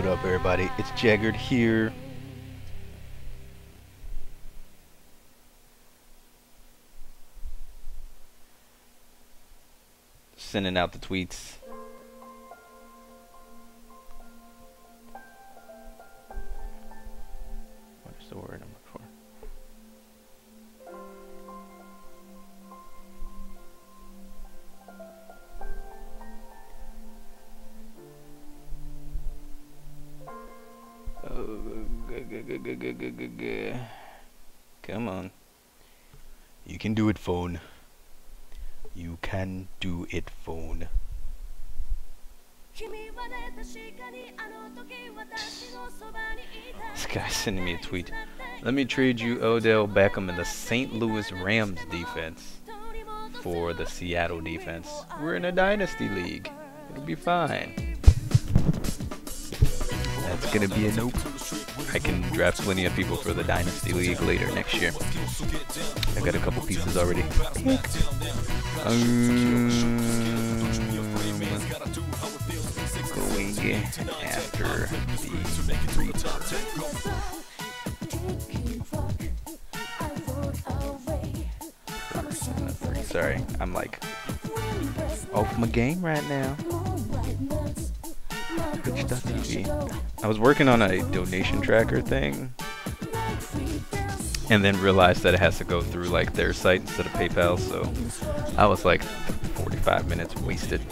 What up, everybody? It's Jeggerd here. Sending out the tweets. Phone. You can do it, phone. This guy's sending me a tweet. Let me trade you Odell Beckham in the St. Louis Rams defense for the Seattle defense. We're in a dynasty league. It'll be fine. That's gonna be a nope. I can draft plenty of people for the dynasty league later next year. I've got a couple pieces already. Um, going after the Reaper. Sorry, I'm like off my game right now. Twitch.tv. I was working on a donation tracker thing, and then realized that it has to go through like their site instead of PayPal. So I was like 45 minutes wasted.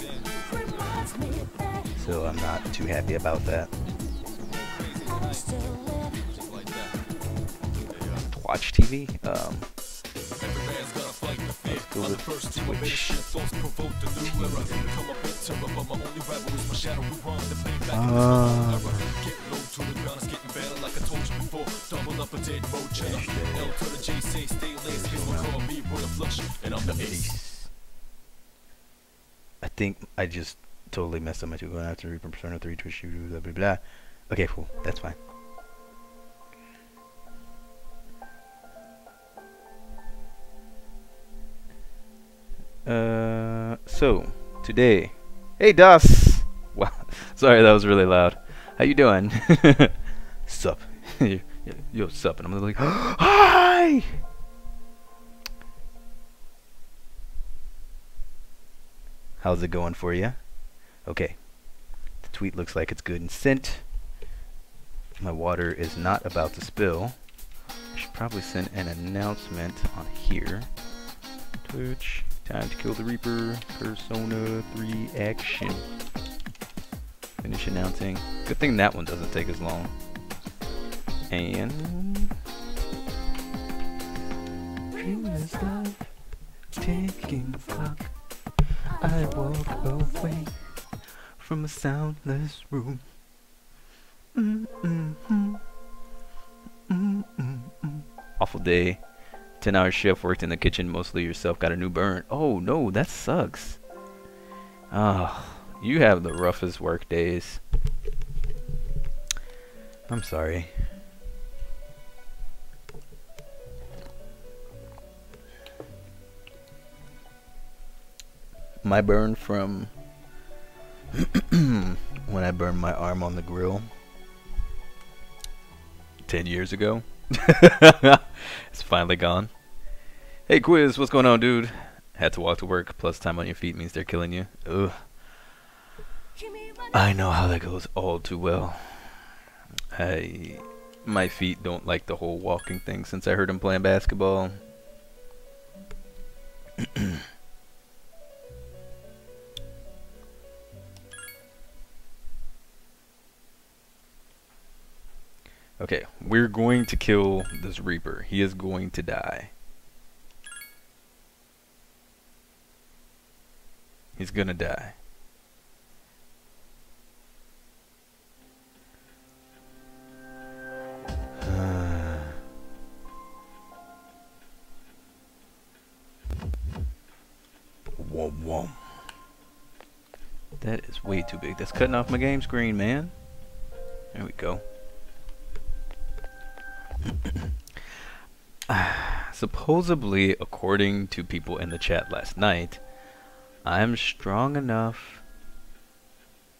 So I'm not too happy about that. Watch TV. Um, let's go with Twitch. Um, I think I just totally messed up my two going after Reaper Persona 3 Twitch blah blah blah. Okay, cool. That's fine. Uh, so today, hey Das. Wow, sorry that was really loud. How you doing? sup? yo, yo, sup? And I'm like, hi. How's it going for you? Okay. The tweet looks like it's good and sent. My water is not about to spill. I should probably send an announcement on here. Twitch. Time to kill the Reaper. Persona 3 action. Finish announcing. Good thing that one doesn't take as long. And... Dreamless love, taking fuck. I walk away from a soundless room. Mm -mm -mm. Mm -mm -mm. Awful day. 10 hour shift, worked in the kitchen, mostly yourself, got a new burn. Oh no, that sucks. Ah, you have the roughest work days. I'm sorry. My burn from when I burned my arm on the grill 10 years ago. it's finally gone. Hey Quiz, what's going on, dude? Had to walk to work, plus time on your feet means they're killing you. Ugh. I know how that goes all too well. I my feet don't like the whole walking thing since I heard him playing basketball. okay, we're going to kill this Reaper. He is going to die. He's gonna die. Whoa, whoa. That is way too big. That's cutting off my game screen, man. There we go. Supposedly, according to people in the chat last night, I'm strong enough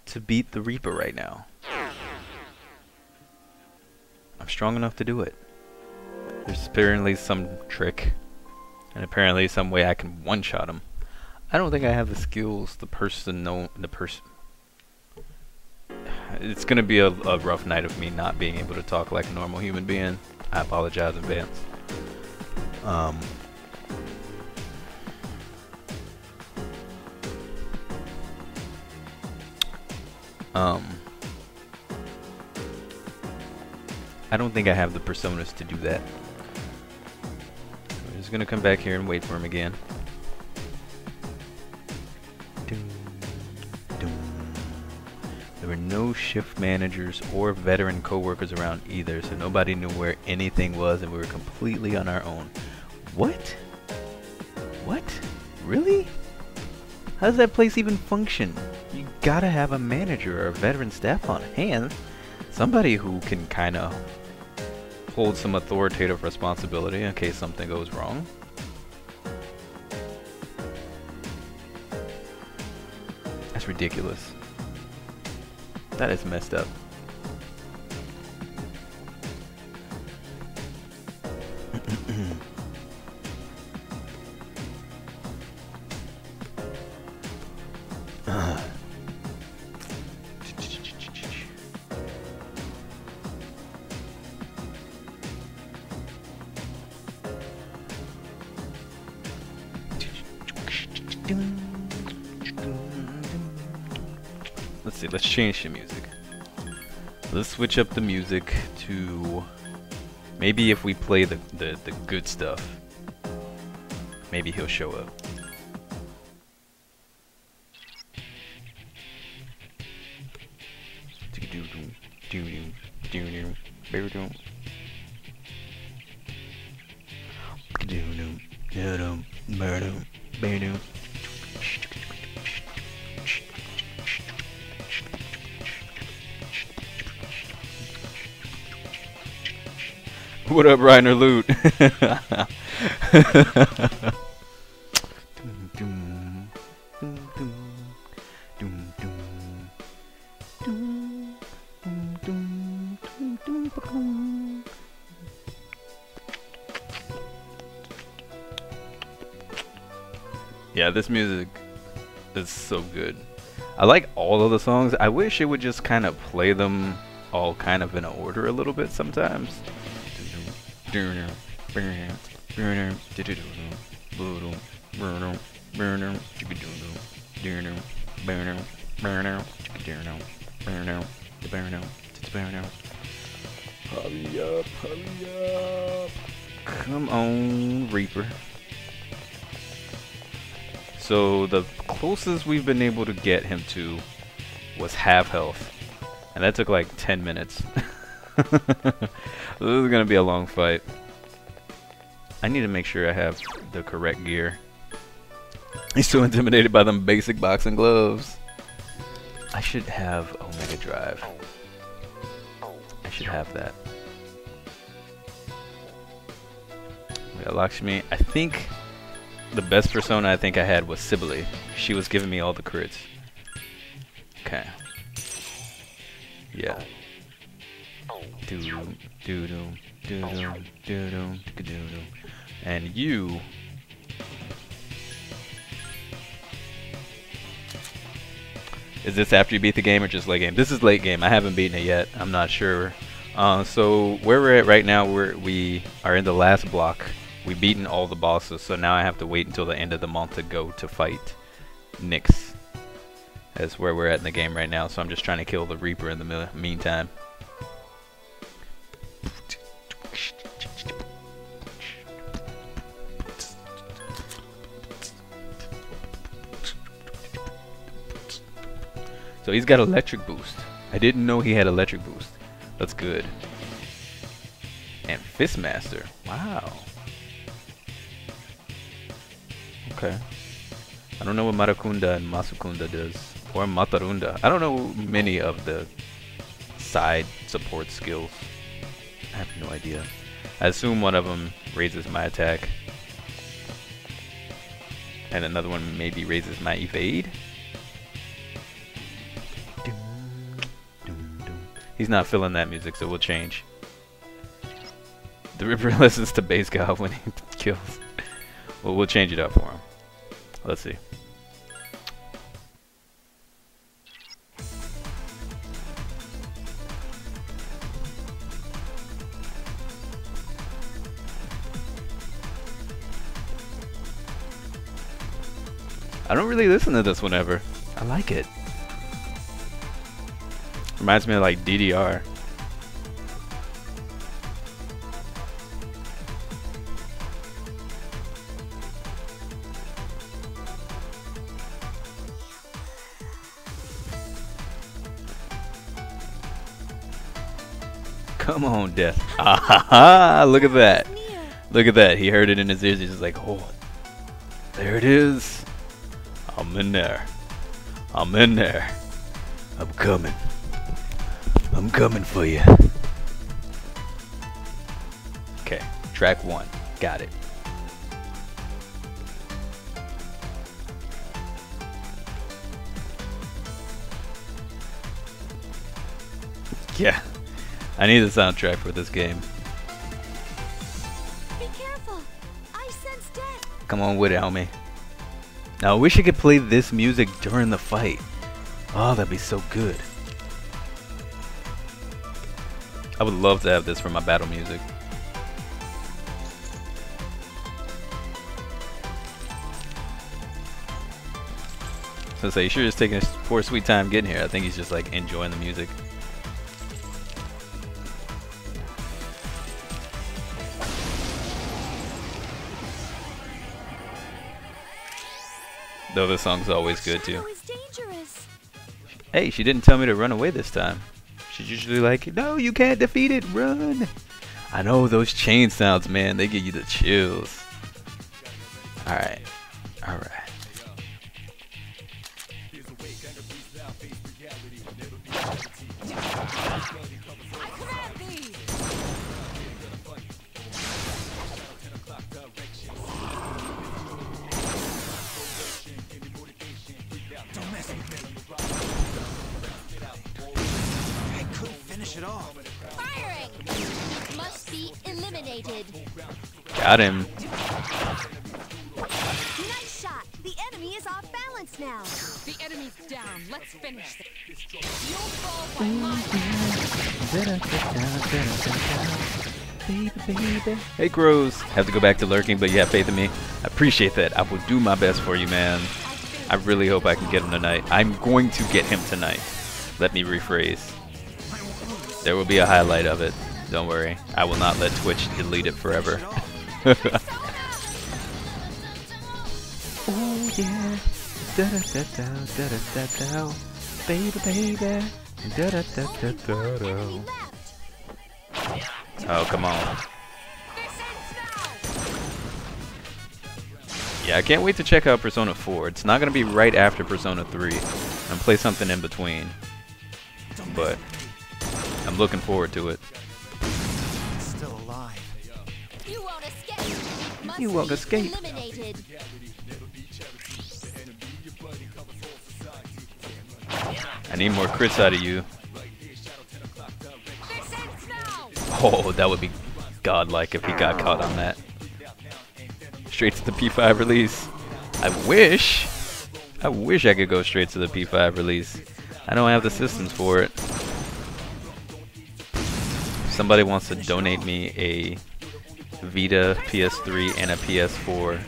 to beat the Reaper right now. I'm strong enough to do it. There's apparently some trick, and apparently some way I can one-shot him. I don't think I have the skills, the person, the person. It's gonna be a, a rough night of me not being able to talk like a normal human being. I apologize in advance. Um, um, I don't think I have the personas to do that. I'm just gonna come back here and wait for him again. There were no shift managers or veteran co-workers around either, so nobody knew where anything was and we were completely on our own. What? What? Really? How does that place even function? You gotta have a manager or a veteran staff on hand. Somebody who can kinda hold some authoritative responsibility in case something goes wrong. That's ridiculous. That is messed up. Switch up the music to maybe if we play the, the, the good stuff, maybe he'll show up. What up, Reiner Loot? yeah, this music is so good. I like all of the songs. I wish it would just kind of play them all kind of in order a little bit sometimes. Hurry up, hurry up. Come on, Reaper. So the closest we've been able to get him to was half health. And that took like 10 minutes. this is gonna be a long fight. I need to make sure I have the correct gear. He's so intimidated by them basic boxing gloves. I should have Omega Drive. I should have that. We got Lakshmi. I think the best persona I think I had was Cybele. She was giving me all the crits. Okay. Yeah. And you Is this after you beat the game or just late game? This is late game. I haven't beaten it yet. I'm not sure. Uh, so where we're at right now, we're, we are in the last block. We've beaten all the bosses, so now I have to wait until the end of the month to go to fight Nyx. That's where we're at in the game right now, so I'm just trying to kill the Reaper in the meantime. So he's got electric boost. I didn't know he had electric boost. That's good. And Fistmaster. Wow. Okay. I don't know what Marakunda and Masukunda does. Or Matarunda. I don't know many of the side support skills. I have no idea. I assume one of them raises my attack. And another one maybe raises my evade. He's not feeling that music, so we'll change. The Ripper listens to Bass God when he kills. Well, we'll change it up for him. Let's see. I don't really listen to this whenever. I like it. Reminds me of like DDR. Come on, Death. Ah! Look at that. Look at that. He heard it in his ears. He's just like, oh, there it is. I'm in there. I'm in there. I'm coming. I'm coming for you. Okay, track one. Got it. Yeah, I need the soundtrack for this game. Be careful. I sense death. Come on with it, homie. Now, I wish I could play this music during the fight. Oh, that'd be so good. I would love to have this for my battle music. So say, sure is taking a poor sweet time getting here. I think he's just like enjoying the music. Though the song's always good too. Shadow is dangerous. Hey, she didn't tell me to run away this time. She's usually like, no, you can't defeat it, run. I know those chain sounds, man, they give you the chills. Alright. Got him. Nice shot. The enemy is off balance now. The enemy's down. Let's finish this. You'll fall by my Baby, baby. Hey, Crows. Have to go back to lurking, but you have faith in me. I appreciate that. I will do my best for you, man. I really hope I can get him tonight. I'm going to get him tonight. Let me rephrase. There will be a highlight of it. Don't worry. I will not let Twitch delete it forever. Oh yeah. Da da da da da da da da. Baby, baby. Da da da da da da. Oh, come on. Yeah, I can't wait to check out Persona 4. It's not to be right after Persona 3. And play something in between. But I'm looking forward to it. You won't escape. I need more crits out of you. Oh, that would be godlike if he got caught on that. Straight to the P5 release. I wish. I wish I could go straight to the P5 release. I don't have the systems for it. Somebody wants to donate me a Vita, PS3, and a PS4.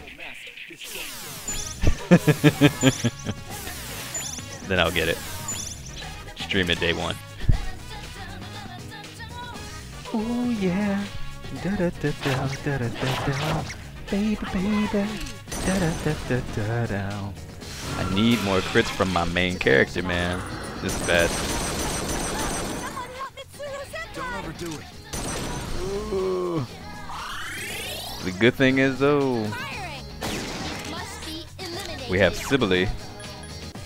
then I'll get it. Stream it day one. Oh yeah. Da da da da da da da da. Baby, baby. Da da da da da da. I need more crits from my main character, man. This is bad. Someone help Mitsuru Don't overdo it. The good thing is, though, we have Cybele.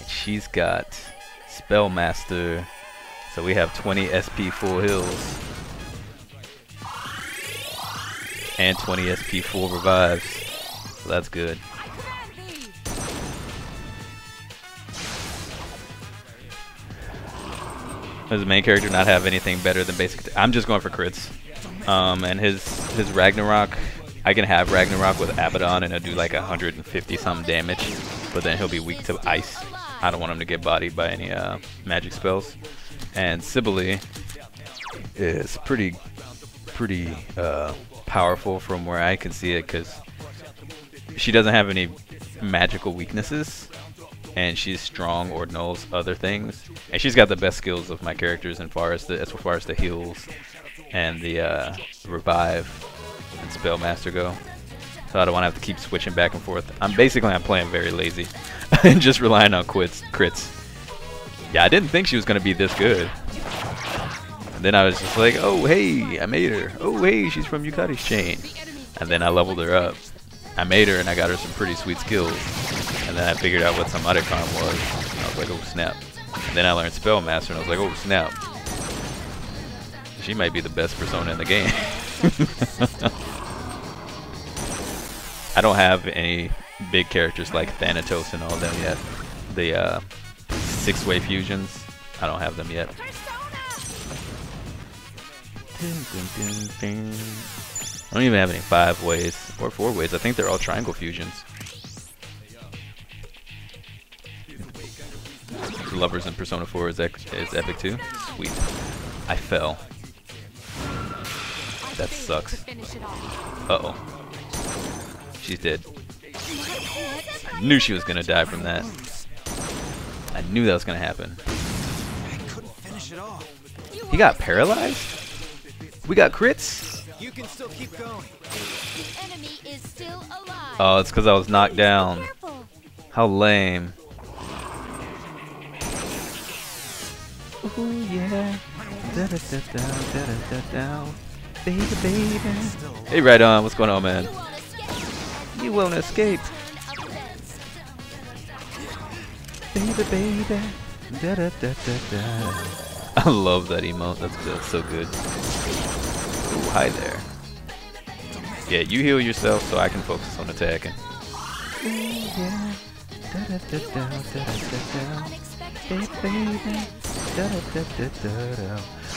She's got Spellmaster. So we have 20 SP full heals. And 20 SP full revives. So that's good. Does the main character not have anything better than basic? I'm just going for crits. Um, and his his Ragnarok, I can have Ragnarok with Abaddon and it'll do like 150 something damage, but then he'll be weak to ice. I don't want him to get bodied by any uh, magic spells. And Cybele is pretty pretty uh, powerful from where I can see it because she doesn't have any magical weaknesses and she's strong or knows other things and she's got the best skills of my characters as far as the as far as the heals and the uh, revive and spellmaster go so I don't want to have to keep switching back and forth I'm basically I'm playing very lazy and just relying on quits crits yeah I didn't think she was gonna be this good and then I was just like oh hey I made her oh hey she's from Yukari's chain and then I leveled her up I made her and I got her some pretty sweet skills. And then I figured out what some Otacon was. I was like, oh snap. And then I learned Spellmaster and I was like, oh snap. She might be the best persona in the game. I don't have any big characters like Thanatos and all them yet. The uh, six-way fusions, I don't have them yet. I don't even have any five ways or four ways. I think they're all triangle fusions. Lovers in Persona 4 is, is epic too. Sweet. I fell. That sucks. Uh oh. She's dead. I knew she was gonna die from that. I knew that was gonna happen. I couldn't finish it off. He got paralyzed? We got crits? You can still keep going. Enemy is still alive. Oh, it's because I was knocked down. How lame. Ooh yeah. Da da da Baby, baby. Hey, right on. What's going on, man? You won't escape. You won't escape. Turn a fence. Baby, baby. Da da da da da. I love that emote. That's, that's so good. Ooh, hi there. Yeah, you heal yourself so I can focus on attacking. Yeah. Da da da da da da da.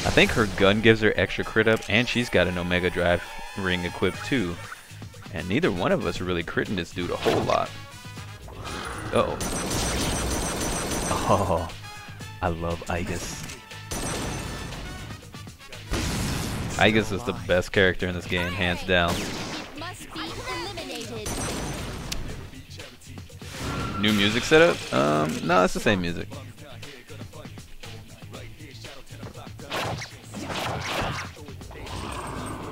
I think her gun gives her extra crit up, and she's got an Omega Drive ring equipped too. And neither one of us really critting this dude a whole lot. Uh oh. Oh, I love Aigis. Aigis is the best character in this game, hands down. New music setup? Um, no, it's the same music.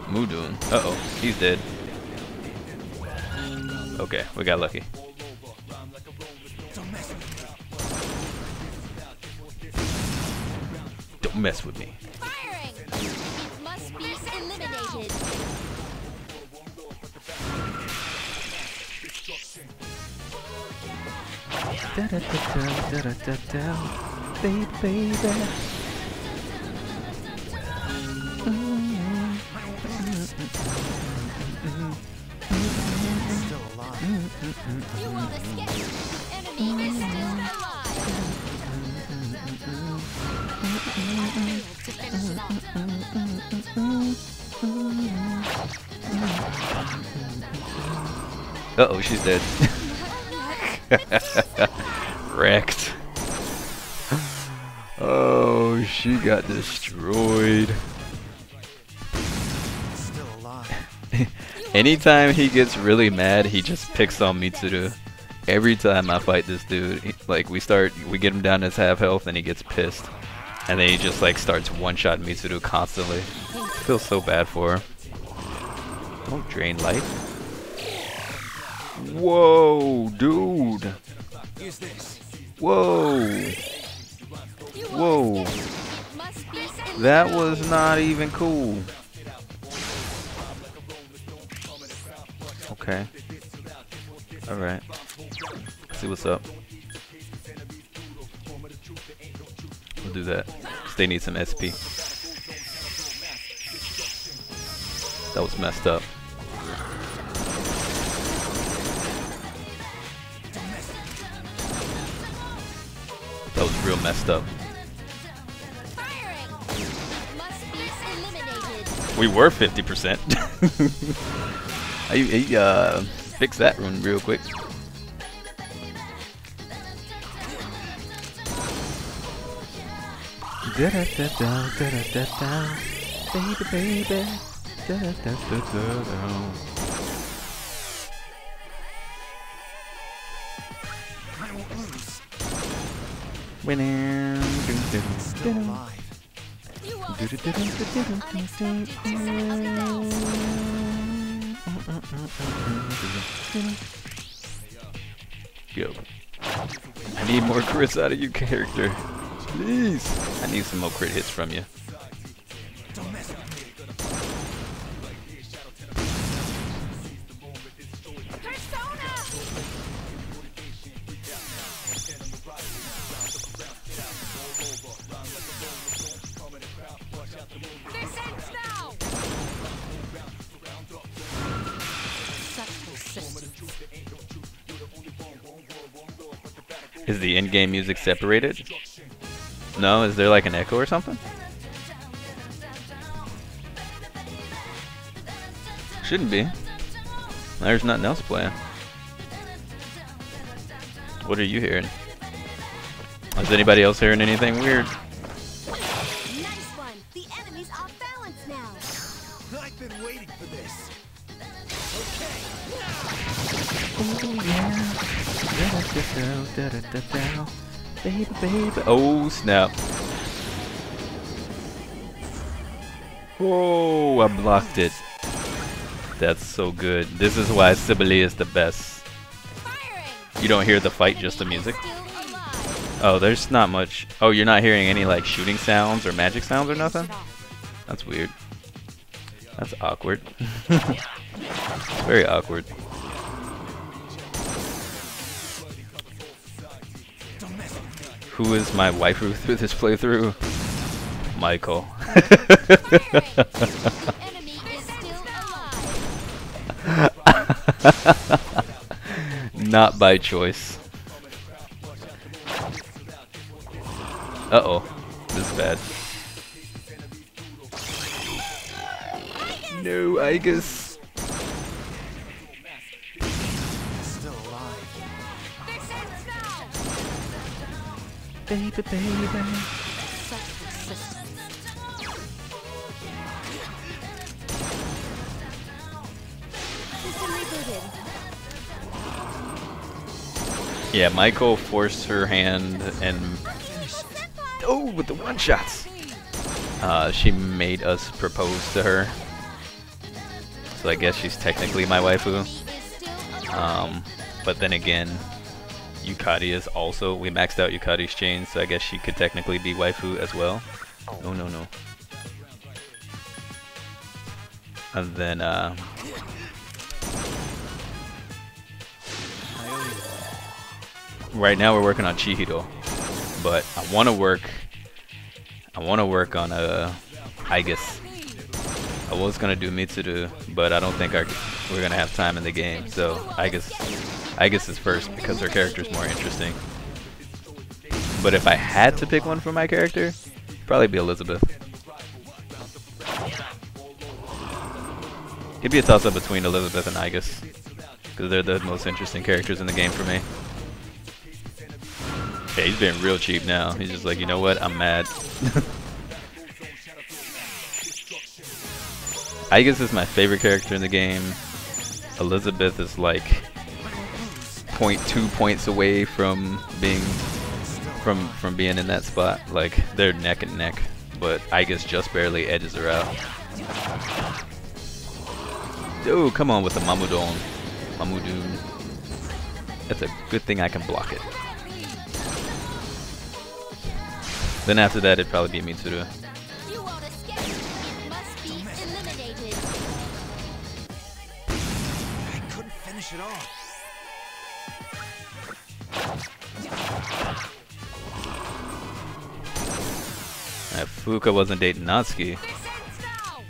Mudoon. Uh oh, he's dead. Okay, we got lucky. Don't mess with me. Firing. Must be eliminated. Da da da da da da da da. Baby, baby. Uh oh, she's dead. Wrecked. Oh, she got destroyed. Anytime he gets really mad, he just picks on Mitsuru. Every time I fight this dude, like we start, we get him down to his half health, and he gets pissed, and then he just like starts one shot Mitsuru constantly. Feels so bad for her. Don't drain life. Whoa, dude. Whoa. Whoa. That was not even cool. Okay. Alright. See what's up. We'll do that. they need some SP. That was messed up. That was real messed up. We were 50%. I, I uh, fix that rune real quick. Da da da da da da da. Baby, baby. Da da da da da da. Yo. I need more crits out of you, character. Please. I need some more crit hits from you. Is the in-game music separated? No, is there like an echo or something? Shouldn't be. There's nothing else playing. What are you hearing? Is anybody else hearing anything weird? Nice one! The enemy's off balance now. I've been waiting for this. Oh yeah. Baby, baby. Oh snap. Whoa, I blocked it. That's so good. This is why Cybele is the best. You don't hear the fight, just the music. Oh, there's not much. Oh, you're not hearing any like shooting sounds or magic sounds or nothing? That's weird. That's awkward. Very awkward. Who is my waifu through this playthrough? Michael. Firing! The enemy is still alive. Not by choice. Uh oh. This is bad. No, Aigis. Still Baby, baby. Yeah, Michael forced her hand and oh, with the one shots. Uh, she made us propose to her. So I guess she's technically my waifu. Um, but then again, Yukari is also, we maxed out Yukari's chain, so I guess she could technically be waifu as well. No, no, no. And then, uh, I right now we're working on Chihiro, but I want to work, I want to work on, uh, Aigis. I was gonna do Mitsuru, but I don't think our, we're gonna have time in the game, so Aigis, Aigis it's first because her character is more interesting. But if I had to pick one for my character, probably be Elizabeth. It'd be a toss-up between Elizabeth and Aigis, because they're the most interesting characters in the game for me. Yeah, he's being real cheap now. He's just like, you know what? I'm mad. Aigis is my favorite character in the game. Elizabeth is like 0.2 points away from being from from being in that spot. Like they're neck and neck, but Aigis just barely edges her out. Dude, come on with the Mamudoon. Mamudoon. That's a good thing I can block it. Then after that, it'd probably be Mitsuru. If Fuuka wasn't dating Natsuki, This ends now!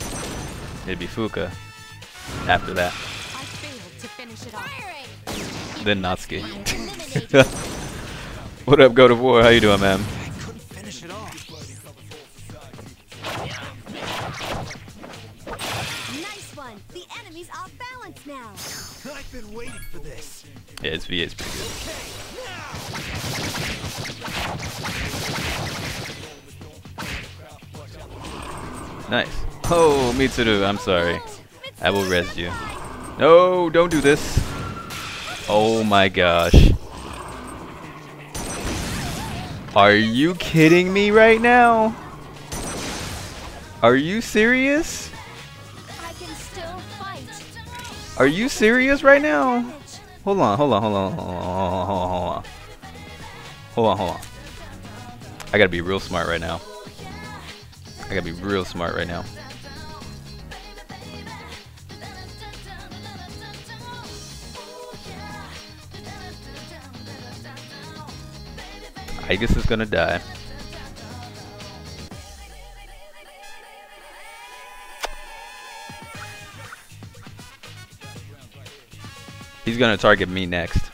it'd be Fuuka. After that, I failed to finish it off. Firing! then Natsuki. What up, God of War? How you doing, man? I couldn't finish it off. one. The enemy's off balance now. I've been waiting for this. Yeah, his VA is pretty good. Nice. Oh, Mitsuru, I'm sorry. I will res you. No, don't do this. Oh my gosh. Are you kidding me right now? Are you serious? Are you serious right now? Hold on, hold on, hold on, hold on, hold on, hold on. Hold on, hold on. I gotta be real smart right now. I gotta be real smart right now. Aigis is gonna die. He's gonna target me next.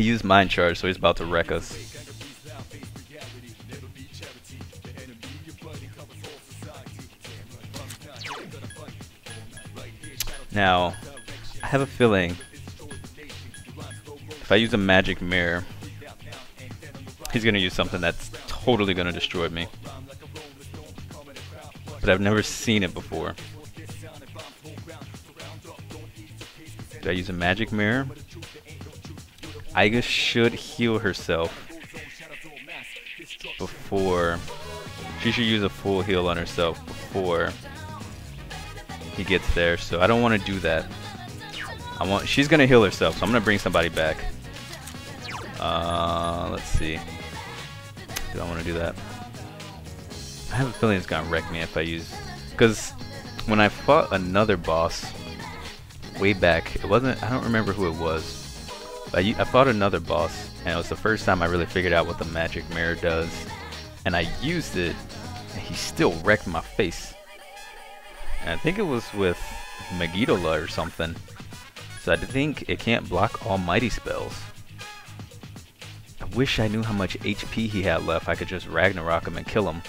He used mind charge, so he's about to wreck us. Now, I have a feeling if I use a magic mirror, he's gonna use something that's totally gonna destroy me. But I've never seen it before. Do I use a magic mirror? Aigis should heal herself before. She should use a full heal on herself before he gets there. So I don't want to do that. I want. She's gonna heal herself, so I'm gonna bring somebody back. Uh, let's see. Do I want to do that? I have a feeling it's gonna wreck me if I use. Because when I fought another boss way back, it wasn't. I don't remember who it was. I, I fought another boss, and it was the first time I really figured out what the magic mirror does. And I used it, and he still wrecked my face. And I think it was with Megidola or something. So I think it can't block almighty spells. I wish I knew how much HP he had left. I could just Ragnarok him and kill him.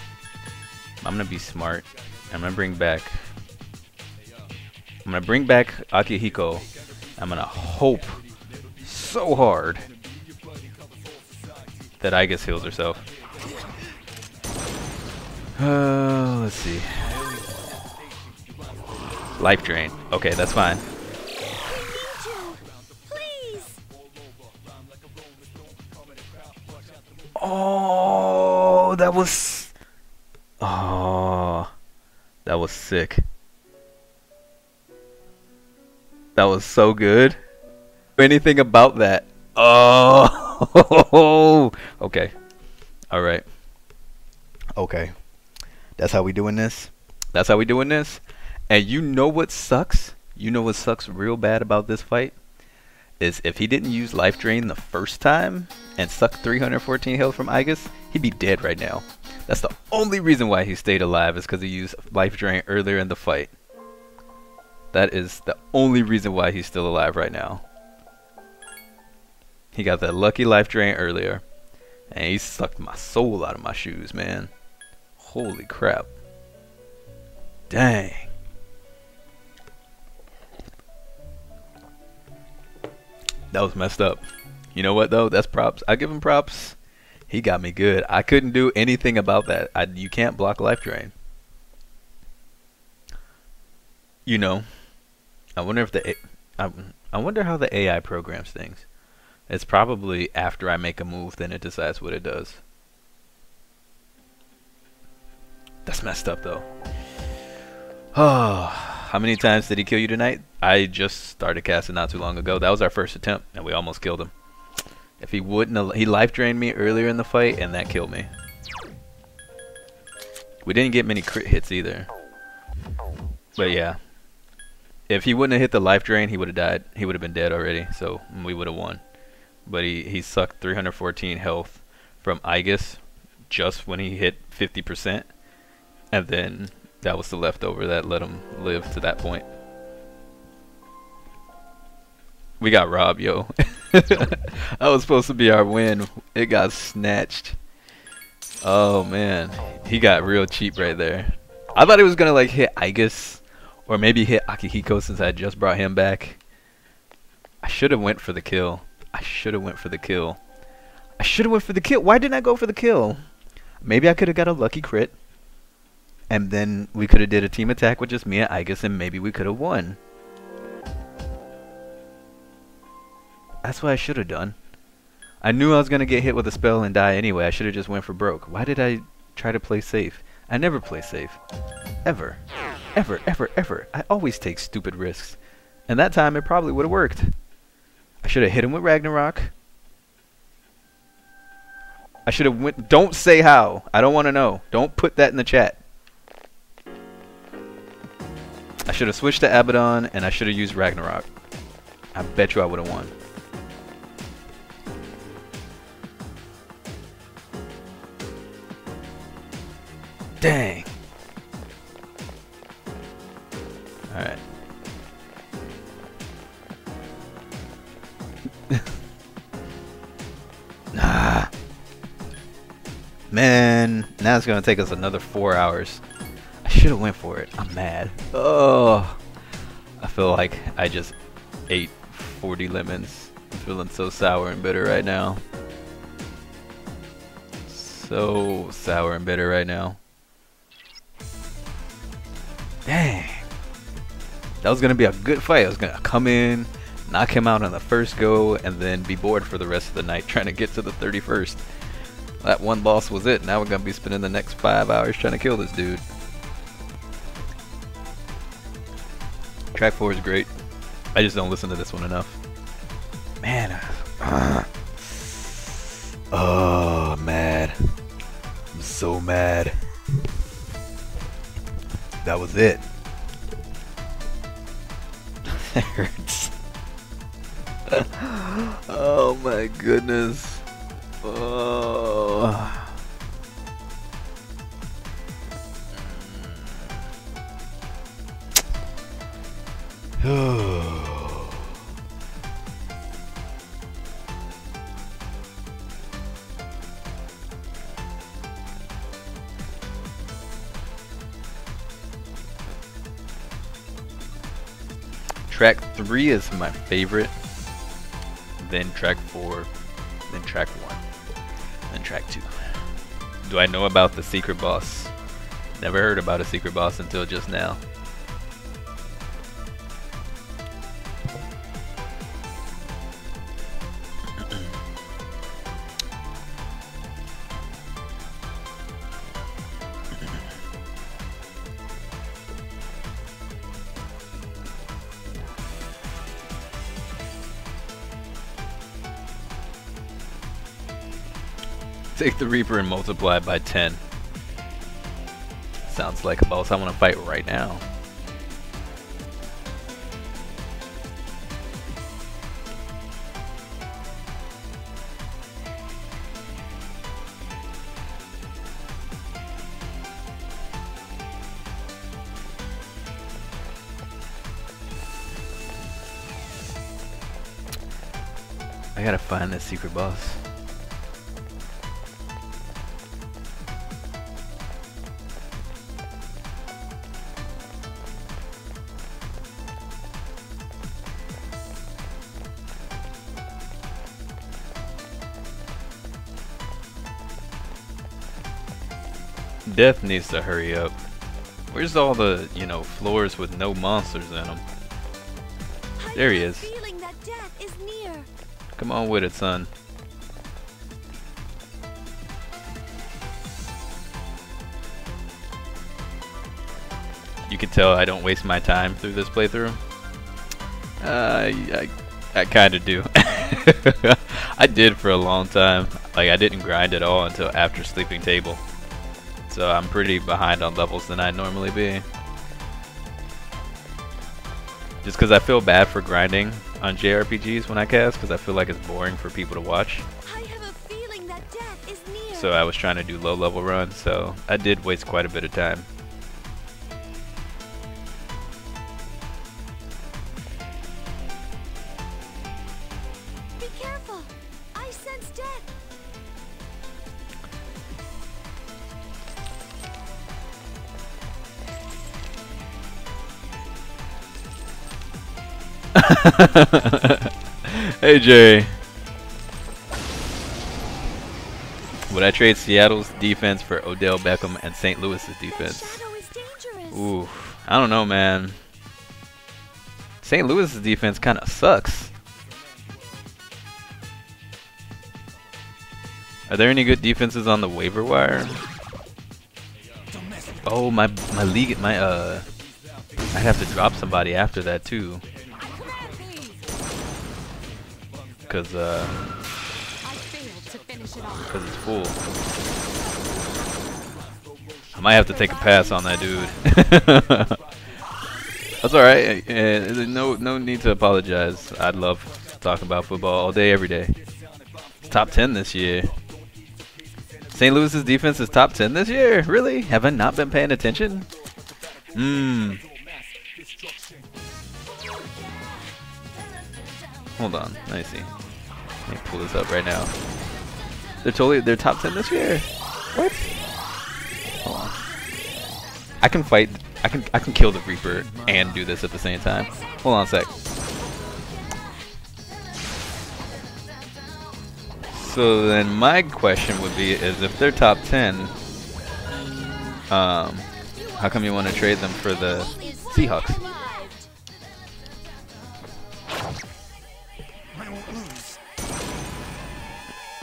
I'm gonna be smart. I'm gonna bring back. I'm gonna bring back Akihiko. I'm gonna hope so hard that Aigis heals herself. Uh, let's see. Life drain. Okay, that's fine. Oh, that was. Oh, that was sick. That was so good. Anything about that? Oh, okay. All right. Okay. That's how we doing this. That's how we doing this. And you know what sucks? You know what sucks real bad about this fight? Is if he didn't use life drain the first time and suck 314 health from Aigis, he'd be dead right now. That's the only reason why he stayed alive is because he used life drain earlier in the fight. That is the only reason why he's still alive right now. He got that lucky life drain earlier. And he sucked my soul out of my shoes, man. Holy crap. Dang. That was messed up. You know what though? That's props. I give him props. He got me good. I couldn't do anything about that. I, you can't block life drain. You know, I wonder if the I wonder how the AI programs things. It's probably after I make a move, then it decides what it does. That's messed up though. Oh, how many times did he kill you tonight? I just started casting not too long ago. That was our first attempt, and we almost killed him. If he wouldn't, he life drained me earlier in the fight, and that killed me. We didn't get many crit hits either. But yeah, if he wouldn't have hit the life drain, he would have died. He would have been dead already. So we would have won. But he he sucked 314 health from Aigis just when he hit 50%, and then that was the leftover that let him live to that point. We got robbed, yo. that was supposed to be our win. It got snatched. Oh man, he got real cheap right there. I thought he was gonna like hit Aigis, or maybe hit Akihiko since I just brought him back. I should have went for the kill. I should have went for the kill. I should have went for the kill. Why didn't I go for the kill? Maybe I could have got a lucky crit. And then we could have did a team attack with just me and Aigis and maybe we could have won. That's what I should have done. I knew I was going to get hit with a spell and die anyway. I should have just went for broke. Why did I try to play safe? I never play safe. Ever. Ever, ever, ever. I always take stupid risks. And that time it probably would have worked. I should have hit him with Ragnarok. I should have went. Don't say how. I don't want to know. Don't put that in the chat. I should have switched to Abaddon and I should have used Ragnarok. I bet you I would have won. Dang. Alright. Nah. Man, now it's gonna take us another four hours. I should have went for it. I'm mad. Oh, I feel like I just ate 40 lemons. I'm feeling so sour and bitter right now. So sour and bitter right now. Dang. That was gonna be a good fight. I was gonna come in, knock him out on the first go, and then be bored for the rest of the night trying to get to the 31st. That one loss was it. Now we're gonna be spending the next five hours trying to kill this dude. Track 4 is great. I just don't listen to this one enough. Man. Uh, oh, mad. I'm so mad. That was it. that hurts. oh my goodness. Oh. Track 3 is my favorite, then track 4, then track 1, then track 2. Do I know about the secret boss? Never heard about a secret boss until just now. Take the Reaper and multiply by 10. Sounds like a boss I want to fight right now. I gotta find this secret boss. Death needs to hurry up. Where's all the, you know, floors with no monsters in them? There he is. Feeling that death is. Come on with it, son. You can tell I don't waste my time through this playthrough. Uh, I, I kind of do. I did for a long time. Like, I didn't grind at all until after Sleeping Table. So I'm pretty behind on levels than I'd normally be. Just because I feel bad for grinding on JRPGs when I cast, because I feel like it's boring for people to watch. I have a feeling that death is near. So I was trying to do low level runs, so I did waste quite a bit of time. hey Jerry. Would I trade Seattle's defense for Odell Beckham and St. Louis's defense? Ooh, I don't know, man. St. Louis's defense kind of sucks. Are there any good defenses on the waiver wire? Oh, my my league, my uh, I'd have to drop somebody after that too, cause uh, I failed to finish it off. cause it's full. I might have to take a pass on that dude. That's all right. Uh, no, no need to apologize. I'd love talking about football all day, every day. It's top ten this year. St. Louis's defense is top ten this year. Really? Have I not been paying attention? Hmm. Hold on. Let me see. Let me pull this up right now. They're totally they're top ten this year. What? Hold on. I can fight. I can I can kill the Reaper and do this at the same time. Hold on a sec. So then my question would be is if they're top 10, um, how come you want to trade them for the Seahawks?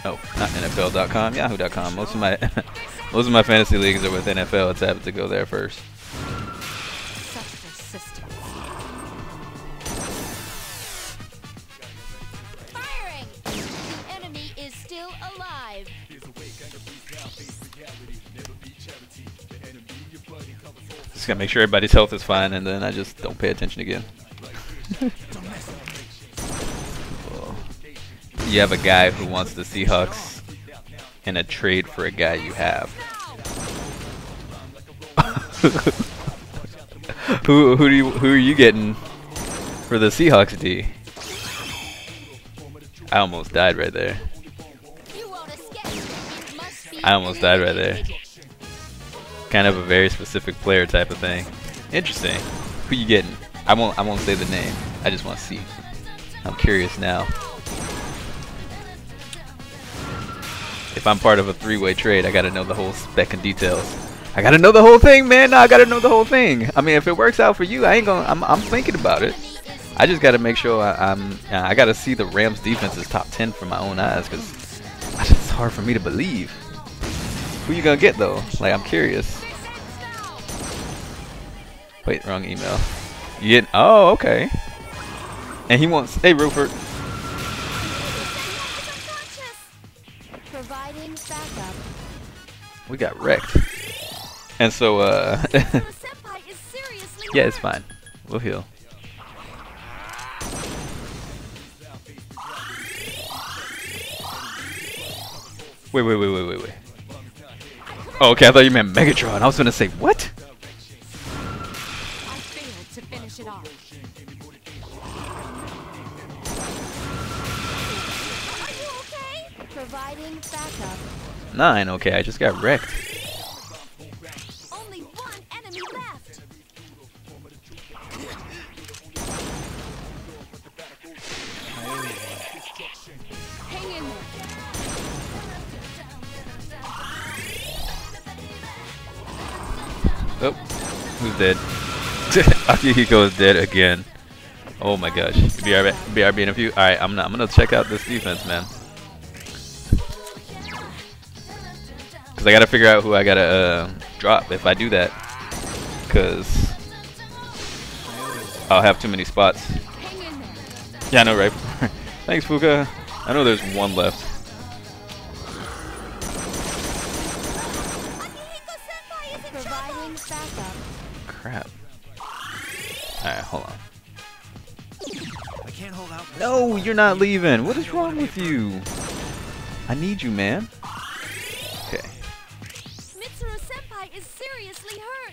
Oh, not NFL.com, Yahoo.com. Most of my most of my fantasy leagues are with NFL. It's happened to go there first. Just gotta make sure everybody's health is fine, and then I just don't pay attention again. you have a guy who wants the Seahawks in a trade for a guy you have. who who do you, who are you getting for the Seahawks D? I almost died right there. I almost died right there. Kind of a very specific player type of thing. Interesting. Who you getting? I won't I won't say the name. I just want to see. I'm curious now. If I'm part of a three-way trade, I gotta know the whole spec and details. I gotta know the whole thing, man. No, I gotta know the whole thing. I mean, if it works out for you, I ain't gonna. I'm, I'm thinking about it. I just gotta make sure I, I'm. I gotta see the Rams defense is top 10 from my own eyes, cause it's hard for me to believe. Who you gonna get though? Like, I'm curious. Wait, wrong email. You get? Oh, okay. And he wants. Hey, Rupert. We got wrecked. And so, uh, yeah, it's fine. We'll heal. Wait, wait, wait, wait, wait, wait. Oh, okay, I thought you meant Megatron. I was gonna say, what? Nine, okay, I just got wrecked. Only one enemy left. Hang in. Oh, who's dead? Akihiko is dead again. Oh my gosh. BRB, BRB in a few. Alright, I'm, not, I'm gonna check out this defense, man. Because I gotta figure out who I gotta uh, drop if I do that. Because I'll have too many spots. Hang in there. Yeah, I know, right? Thanks, Fuuka. I know there's one left. Akihiko-senpai is in Providing backup. Crap. Alright, hold on. I can't hold out. No, you're not leaving. What is wrong with you? I need you, man.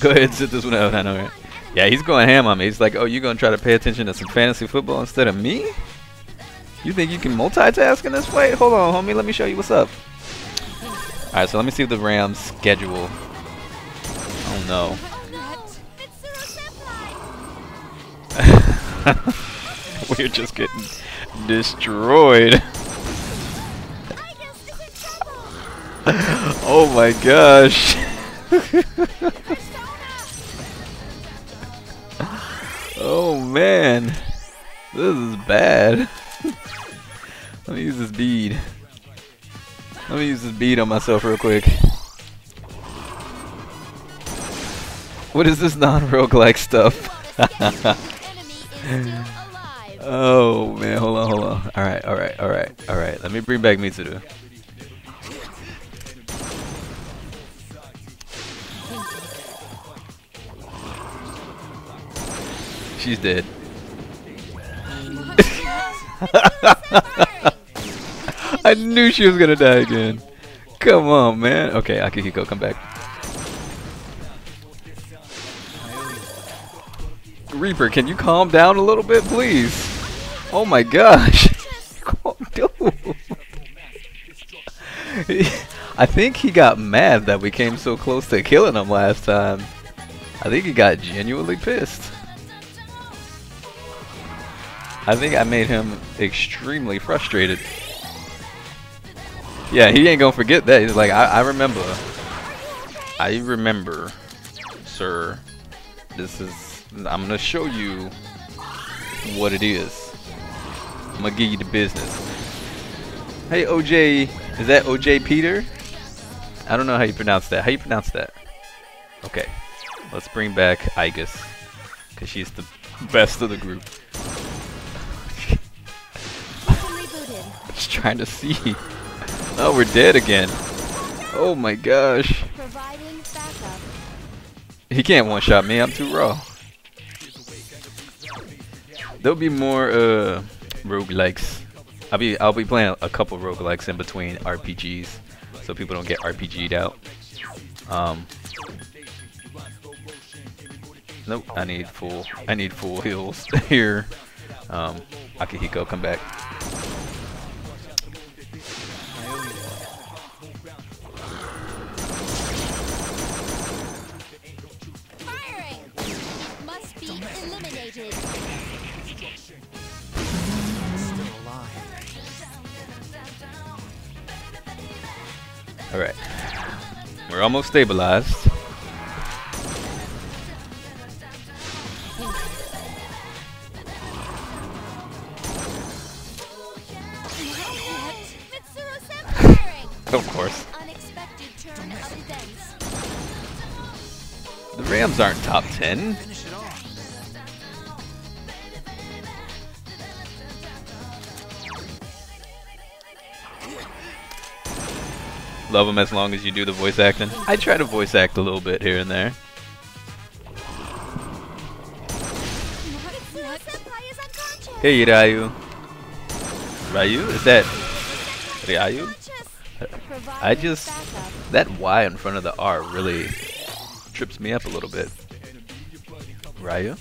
Go ahead, and sit this one out. I know, right? Yeah, he's going ham on me. He's like, "Oh, you gonna try to pay attention to some fantasy football instead of me? You think you can multitask in this fight? Hold on, homie. Let me show you what's up." All right, so let me see the Rams schedule. Oh no. Oh no! Mitsuru Senpai! We're just getting destroyed. I guess is in trouble! oh my gosh. oh man. This is bad. Let me use this bead. Let me use this bead on myself real quick. What is this non-roguelike stuff? Oh man, hold on, hold on. Alright, alright, alright, alright. Let me bring back Mitsuru. She's dead. I knew she was gonna die again. Come on, man. Okay, Akihiko, come back. Reaper, can you calm down a little bit, please? Oh my gosh. I think he got mad that we came so close to killing him last time. I think he got genuinely pissed. I think I made him extremely frustrated. Yeah, he ain't gonna forget that. He's like, I, I remember. I remember, sir. This is. I'm gonna show you what it is. I'm gonna give you the business. Hey, OJ. Is that OJ Peter? I don't know how you pronounce that. How you pronounce that? Okay. Let's bring back Aigis. Because she's the best of the group. Just trying to see. Oh, we're dead again. Oh my gosh. He can't one-shot me. I'm too raw. There'll be more uh roguelikes. I'll be I'll be playing a couple roguelikes in between RPGs so people don't get RPG'd out. Um Nope, I need full I need full heals here. Um Akihiko come back. Alright. We're almost stabilized. Mitsuru Senpai! Firing! Of course. Unexpected turn of events. The Rams aren't top 10. Love them as long as you do the voice acting. I try to voice act a little bit here and there. Hey Ryu. Ryu? Is that Ryu? I just that Y in front of the R really trips me up a little bit. Ryu?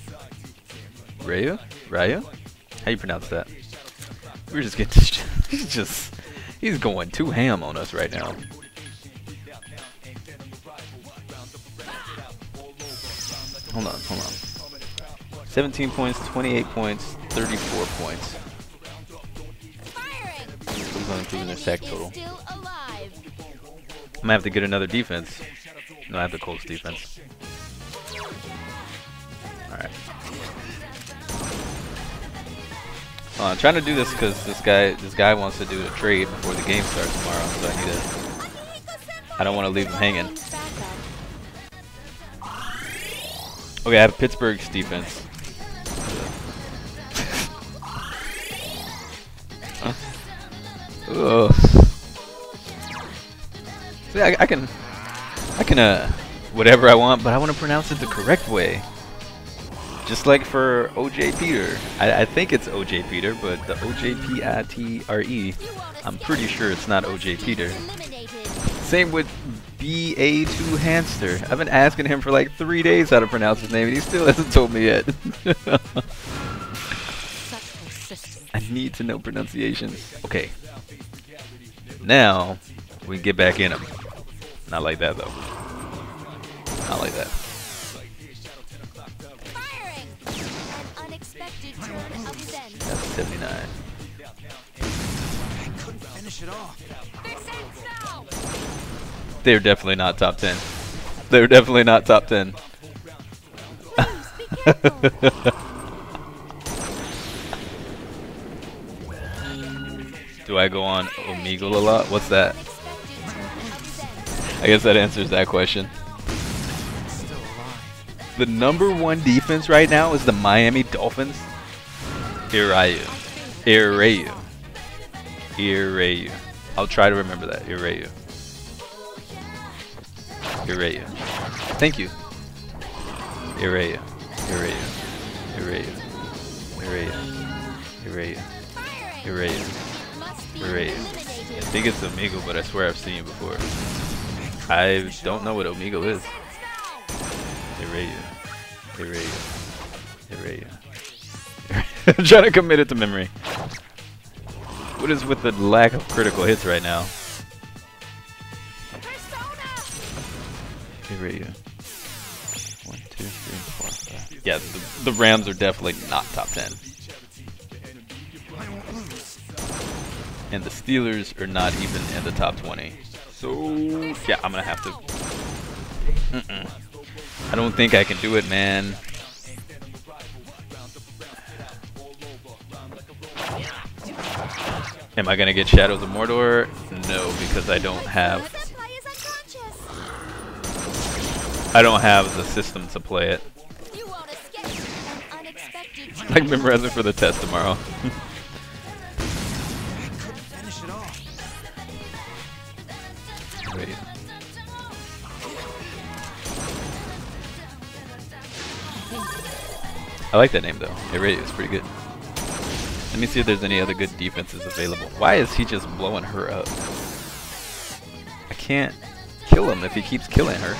Ryu? Ryu? How you pronounce that? We're just getting he's just he's going too ham on us right now. Hold on, hold on. 17 points, 28 points, 34 points. Firing! Who's on including their Enemy sack total? still. I'm gonna have to get another defense. No, I have the Colts defense. Alright. Hold on, I'm trying to do this because this guy this guy wants to do a trade before the game starts tomorrow, so I need to I don't want to leave him hanging. Okay, I have Pittsburgh's defense. Ugh. See, I, I can, I can, uh, whatever I want, but I want to pronounce it the correct way. Just like for OJ Peter. I, I think it's OJ Peter, but the OJ P I T R E, You won't I'm pretty sure it's not OJ Peter. Eliminated. Same with BA2 Hamster. I've been asking him for like three days how to pronounce his name, and he still hasn't told me yet. I need to know pronunciations. Okay. Now, we can get back in him. Not like that, though. Not like that. Firing! An unexpected turn of events. That's 79. I couldn't finish it off. They're definitely not top 10. They're definitely not top 10. Please be careful. Do I go on Omegle a lot? What's that? I guess that answers that question. The number one defense right now is the Miami Dolphins. Irayu. Irayu. Irayu. I'll try to remember that. Irayu. Irayu. Thank you. Irayu. Irayu. Firing! Irayu. Must be Irayu. I think it's Omegle, but I swear I've seen it before. I don't know what Omegle is. Irayu. Irayu. Irayu. I'm trying to commit it to memory. What is with the lack of critical hits right now? One, two, three, four, five. Yeah, the, the Rams are definitely not top 10. And the Steelers are not even in the top 20. So, yeah, I'm going to have to. Mm-mm. I don't think I can do it, man. Am I gonna get Shadows of Mordor? No, because I don't have I don't have the system to play it. You won't escape. An unexpected turn Like memorize it for the test tomorrow. I couldn't finish it off. Wait. I like that name though. It really is pretty good. Let me see if there's any other good defenses available. Why is he just blowing her up? I can't kill him if he keeps killing her.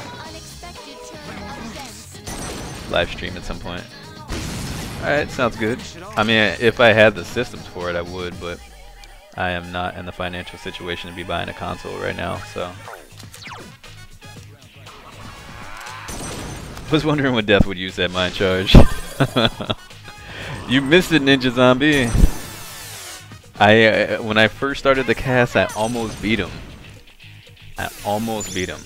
Live stream at some point. Alright, sounds good. I mean, if I had the systems for it, I would, but I am not in the financial situation to be buying a console right now, so. I was wondering when Death would use that mind charge. you missed it, Ninja Zombie. I uh, when I first started the cast, I almost beat him. I almost beat him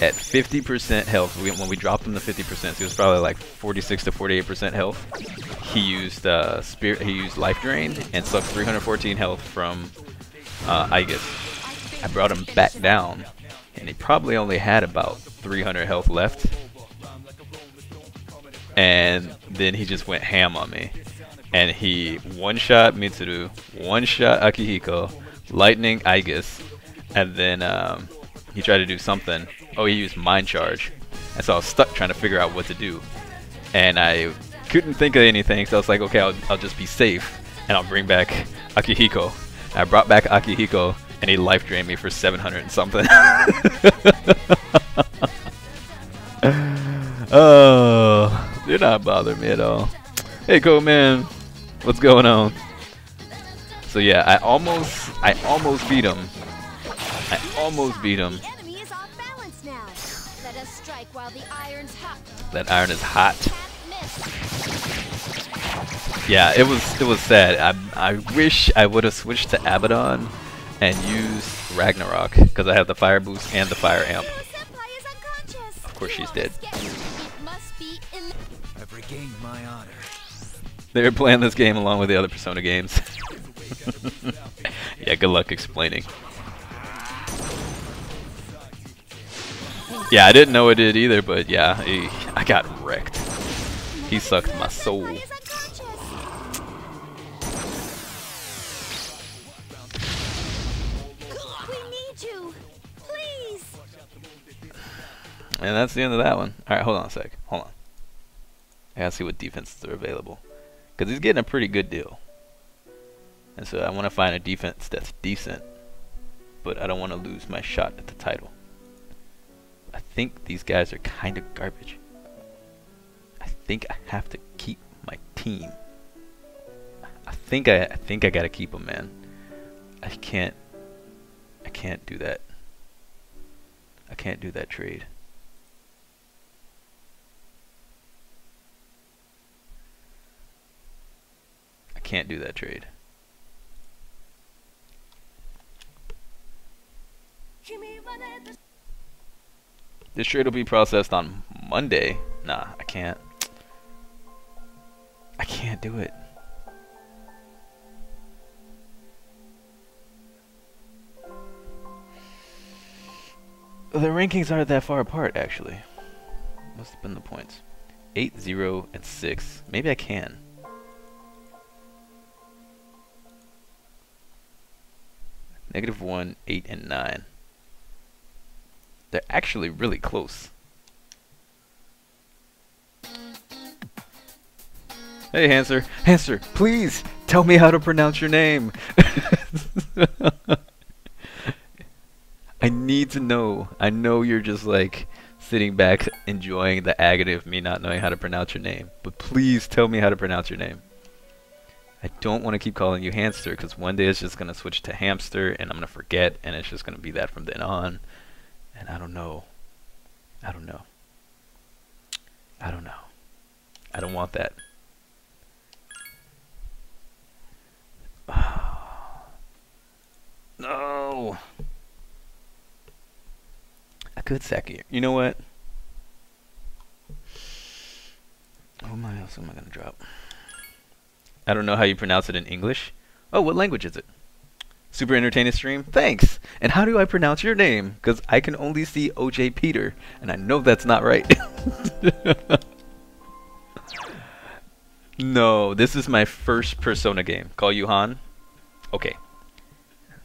at 50% health. We, when we dropped him to 50%, so he was probably like 46 to 48% health. He used uh, spirit. He used life drain and sucked 314 health from uh, Aigis. I brought him back down, and he probably only had about 300 health left. And then he just went ham on me. And he one shot Mitsuru, one shot Akihiko, lightning Aigis, and then um, he tried to do something. Oh, he used mind charge. And so I was stuck trying to figure out what to do. And I couldn't think of anything, so I was like, okay, I'll, I'll just be safe, and I'll bring back Akihiko. And I brought back Akihiko, and he life drained me for 700 and something. oh, you're not bothering me at all. Hey, cool man, what's going on? So yeah, I almost, I almost beat him. I almost beat him. That iron is hot. Yeah, it was it was sad. I I wish I would have switched to Abaddon and used Ragnarok because I have the fire boost and the fire amp. Senpai is unconscious. Of course she's dead. escape. It must be in I've regained my honor. They were playing this game along with the other Persona games. yeah, good luck explaining. Yeah, I didn't know it did either, but yeah, he, I got wrecked. He sucked my soul. And that's the end of that one. Alright, hold on a sec. Hold on. I gotta see what defenses are available. Because he's getting a pretty good deal. And so I want to find a defense that's decent. but I don't want to lose my shot at the title. I think these guys are kind of garbage. I think I have to keep my team. I think I, I think I gotta keep them, man. I can't. I can't do that. I can't do that trade. I can't do that trade. This trade will be processed on Monday. Nah, I can't. I can't do it. The rankings aren't that far apart, actually. Must have been the points. 8, 0, and 6. Maybe I can. Negative 1, 8, and 9. They're actually really close. Hey, Hanser. Hanser, please tell me how to pronounce your name. I need to know. I know you're just like sitting back enjoying the agony of me not knowing how to pronounce your name. But please tell me how to pronounce your name. I don't want to keep calling you Hamster because one day it's just going to switch to Hamster and I'm going to forget and it's just going to be that from then on. And I don't know. I don't know. I don't know. I don't want that. no. A good second. You know what? I else am I gonna drop? I don't know how you pronounce it in English. Oh, what language is it? Super entertaining stream? Thanks! And how do I pronounce your name? Because I can only see OJ Peter, and I know that's not right. no, this is my first Persona game. Call you Han? Okay.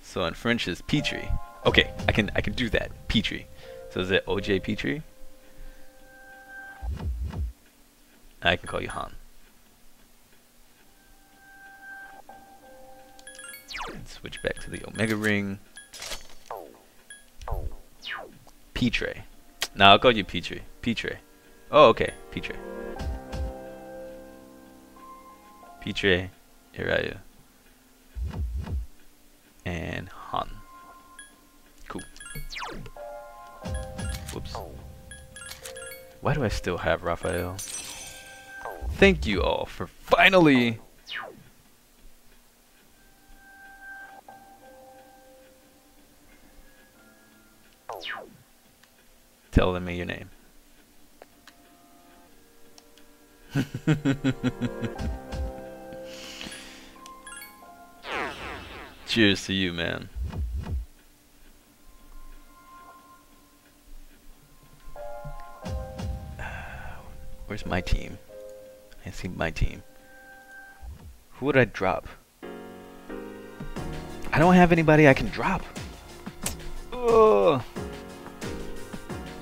So in French is Petrie. Okay, I can I can do that. Petrie. So is it OJ Petrie? I can call you Han. Switch back to the Omega Ring. Petre. Now I'll call you Petre. Petre. Oh, okay. Petre. Petre, Irayu, and Han. Cool. Whoops. Why do I still have Raphael? Thank you all for finally telling me your name. Cheers to you, man. Where's my team? I see my team. Who would I drop? I don't have anybody I can drop. Ugh.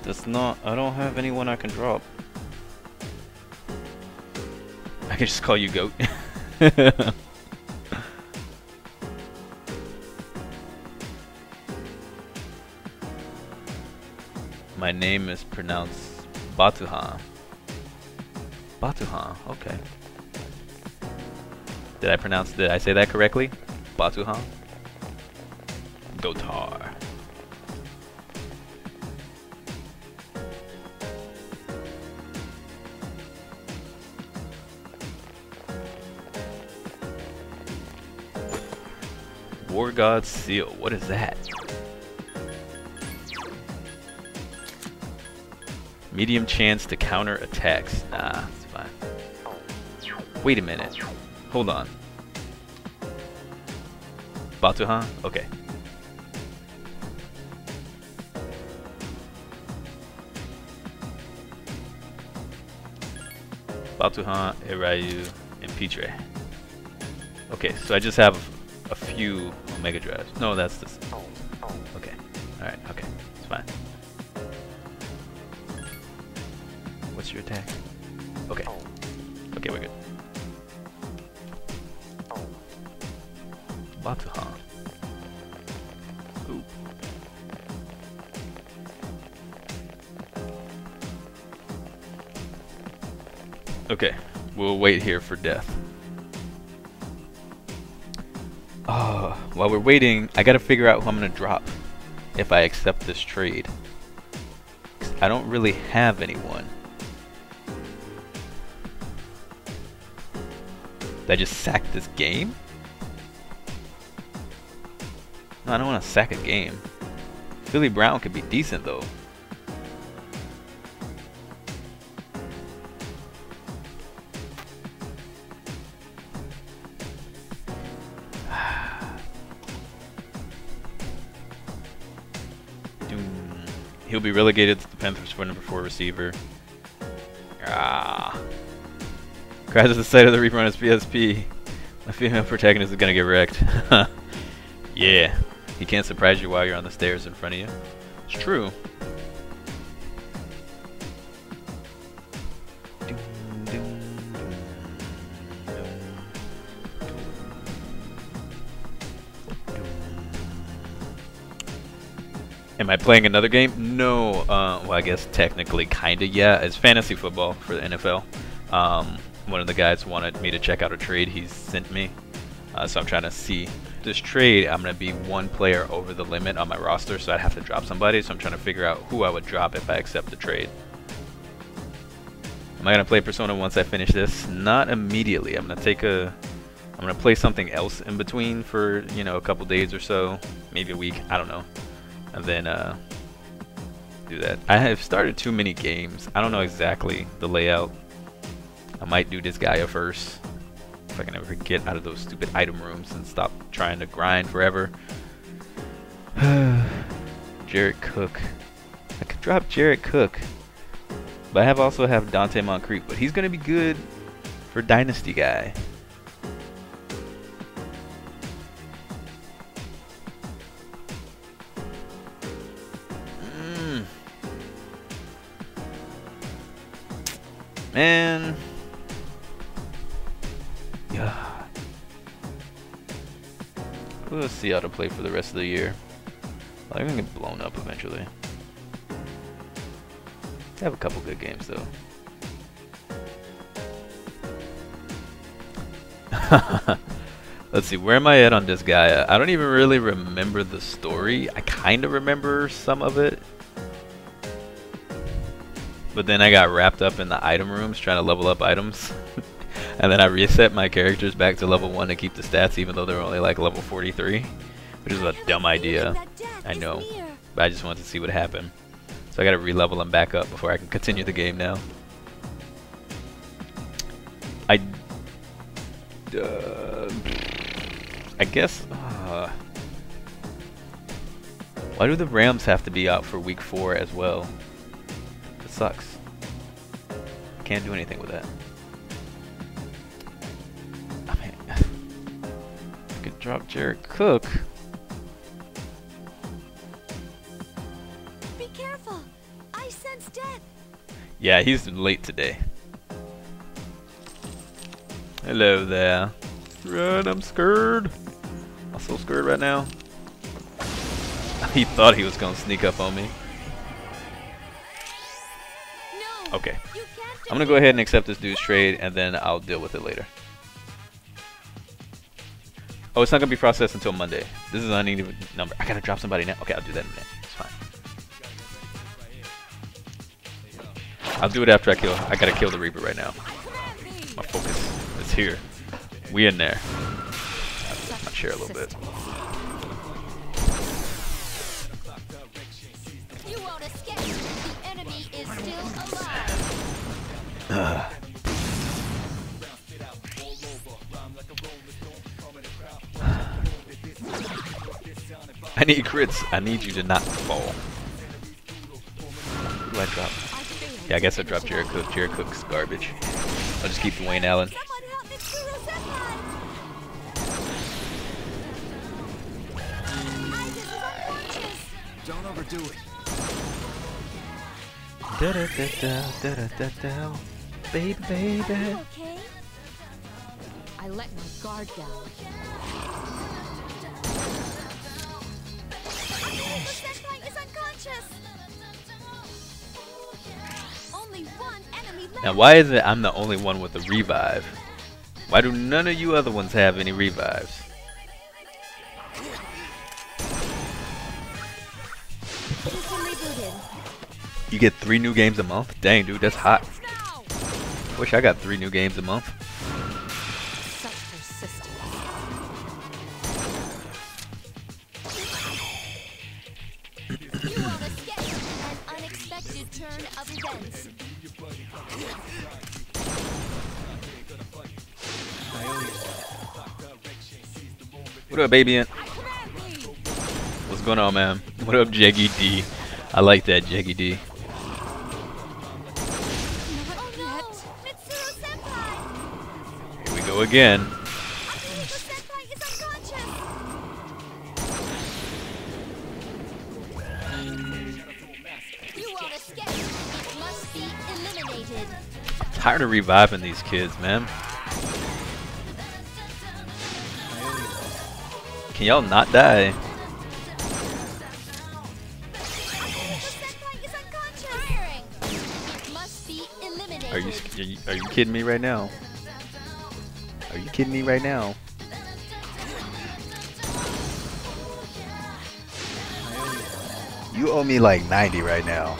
That's not. I don't have anyone I can drop. I can just call you Goat. My name is pronounced Batuhan. Batuhan, okay. Did I pronounce, did I say that correctly? Batuhan? Gotar. War God Seal, what is that? Medium chance to counter attacks. Nah, it's fine. Wait a minute. Hold on. Batuhan? Okay. Batuhan, Irayu, and Petre. Okay, so I just have a few Omega Drives. No, that's this. Okay. Alright, okay. It's fine. What's your attack? Okay. Okay, we're good. Batuhan. Okay, we'll wait here for death. While we're waiting, I gotta figure out who I'm gonna drop if I accept this trade. I don't really have anyone. Did I just sack this game? No, I don't want to sack a game. Philly Brown could be decent though. He'll be relegated to the Panthers for number four receiver. Ah. Cries at the sight of the Reaper on his PSP. My female protagonist is gonna get wrecked. yeah. He can't surprise you while you're on the stairs in front of you. It's true. I playing another game? No. Uh, well, I guess technically, kinda. Yeah, it's fantasy football for the NFL. Um, one of the guys wanted me to check out a trade he sent me, uh, so I'm trying to see this trade. I'm gonna be one player over the limit on my roster, so I'd have to drop somebody. So I'm trying to figure out who I would drop if I accept the trade. Am I gonna play Persona once I finish this? Not immediately. I'm gonna take a. I'm gonna play something else in between for you know a couple days or so, maybe a week. I don't know and then uh, do that. I have started too many games. I don't know exactly the layout. I might do Disgaea first. If I can ever get out of those stupid item rooms and stop trying to grind forever. Jared Cook. I could drop Jared Cook. But I have also have Donte Moncrief. But he's to be good for Dynasty guy. Man. Yeah. Let's see how to play for the rest of the year. I'm gonna get blown up eventually. I have a couple good games though. Let's see, where am I at on this guy? I don't even really remember the story. I kind of remember some of it. But then I got wrapped up in the item rooms trying to level up items. and then I reset my characters back to level 1 to keep the stats even though they're only like level 43. Which is a dumb idea. I know. But I just wanted to see what happened. So I gotta re-level them back up before I can continue the game now. I... Uh, I guess... Uh, why do the Rams have to be out for week 4 as well? Sucks. Can't do anything with that. I mean... I could drop Jared Cook. Be careful. I sense death. Yeah, he's late today. Hello there. Run, I'm scared. I'm so scared right now. he thought he was gonna sneak up on me. Okay. I'm gonna go ahead and accept this dude's trade and then I'll deal with it later. Oh, it's not gonna be processed until Monday. This is an uneven number. I gotta drop somebody now. Okay, I'll do that in a minute. It's fine. I'll do it after I kill. I gotta kill the Reaper right now. My focus is here. We in there. I'll my chair a little bit. I need crits. I need you to not fall. Who do I drop? Yeah, I guess I dropped Jared Cook. Jared Cook's garbage. I'll just keep Dwayne Allen. Someone help Mitsuru Senpai. Isis is unconscious. Don't overdo it. Da da da da da da da. Baby, baby. Okay. I let my guard down. Senpai is unconscious. Only one enemy left. Now, why is it I'm the only one with a revive? Why do none of you other ones have any revives? You get three new games a month? Dang, dude, that's hot. Wish I got three new games a month. What up, baby? What's going on, man? What up, Jeggy D? I like that, Jeggy D. eliminated. Tired of reviving these kids, man. Can y'all not die? Are you, are you kidding me right now? Are you kidding me right now? You owe me like 90 right now.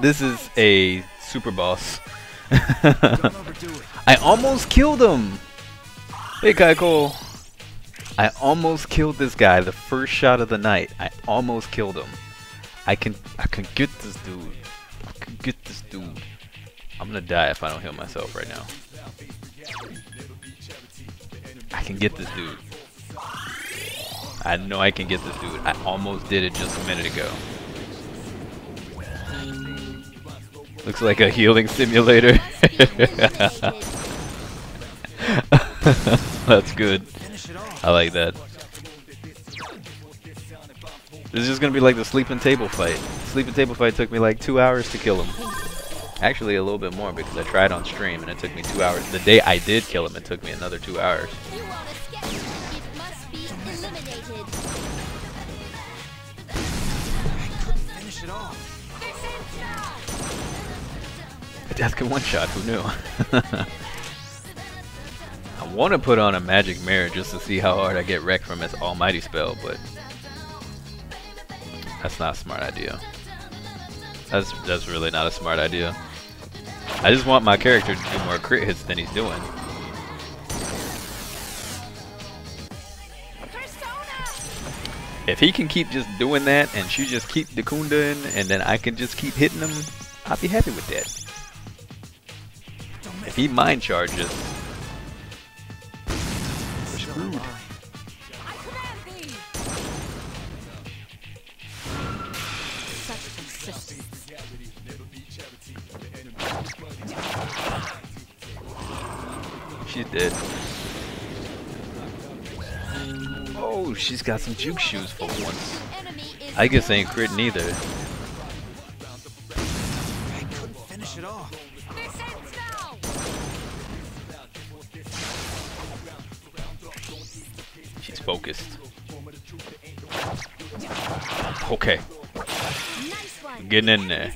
This is a super boss. I almost killed him. Hey, Kaiko. I almost killed this guy the first shot of the night. I almost killed him. I can I can get this dude. I can get this dude. I'm gonna die if I don't heal myself right now. I can get this dude. I know I can get this dude. I almost did it just a minute ago. Looks like a healing simulator. That's good. I like that. This is just gonna be like the sleeping table fight. Sleeping table fight took me like two hours to kill him. Actually, a little bit more because I tried on stream and it took me two hours. The day I did kill him, it took me another two hours. You won't escape. It must be eliminated. Finish it off. Death can one shot. Who knew? I want to put on a magic mirror just to see how hard I get wrecked from his almighty spell, but that's not a smart idea. That's that's really not a smart idea. I just want my character to do more crit hits than he's doing. If he can keep just doing that and she just keep Dekunda in and then I can just keep hitting him, I'll be happy with that. If he mind charges, She's dead. Oh, she's got some juke shoes for once. Enemy is I guess ain't crit neither. I couldn't finish it off. This ends now! She's focused. Okay, Nice one. getting in there.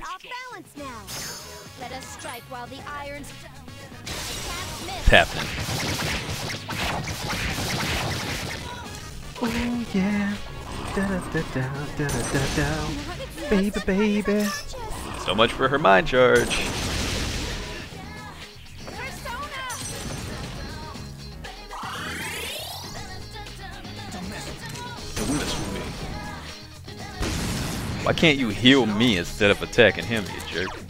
Miss. Tapping. Oh yeah. Da da da da da da da. Baby, baby. So much for her mind charge. Persona. Don't mess with me. Don't mess with me. Why can't you heal me instead of attacking him, you jerk?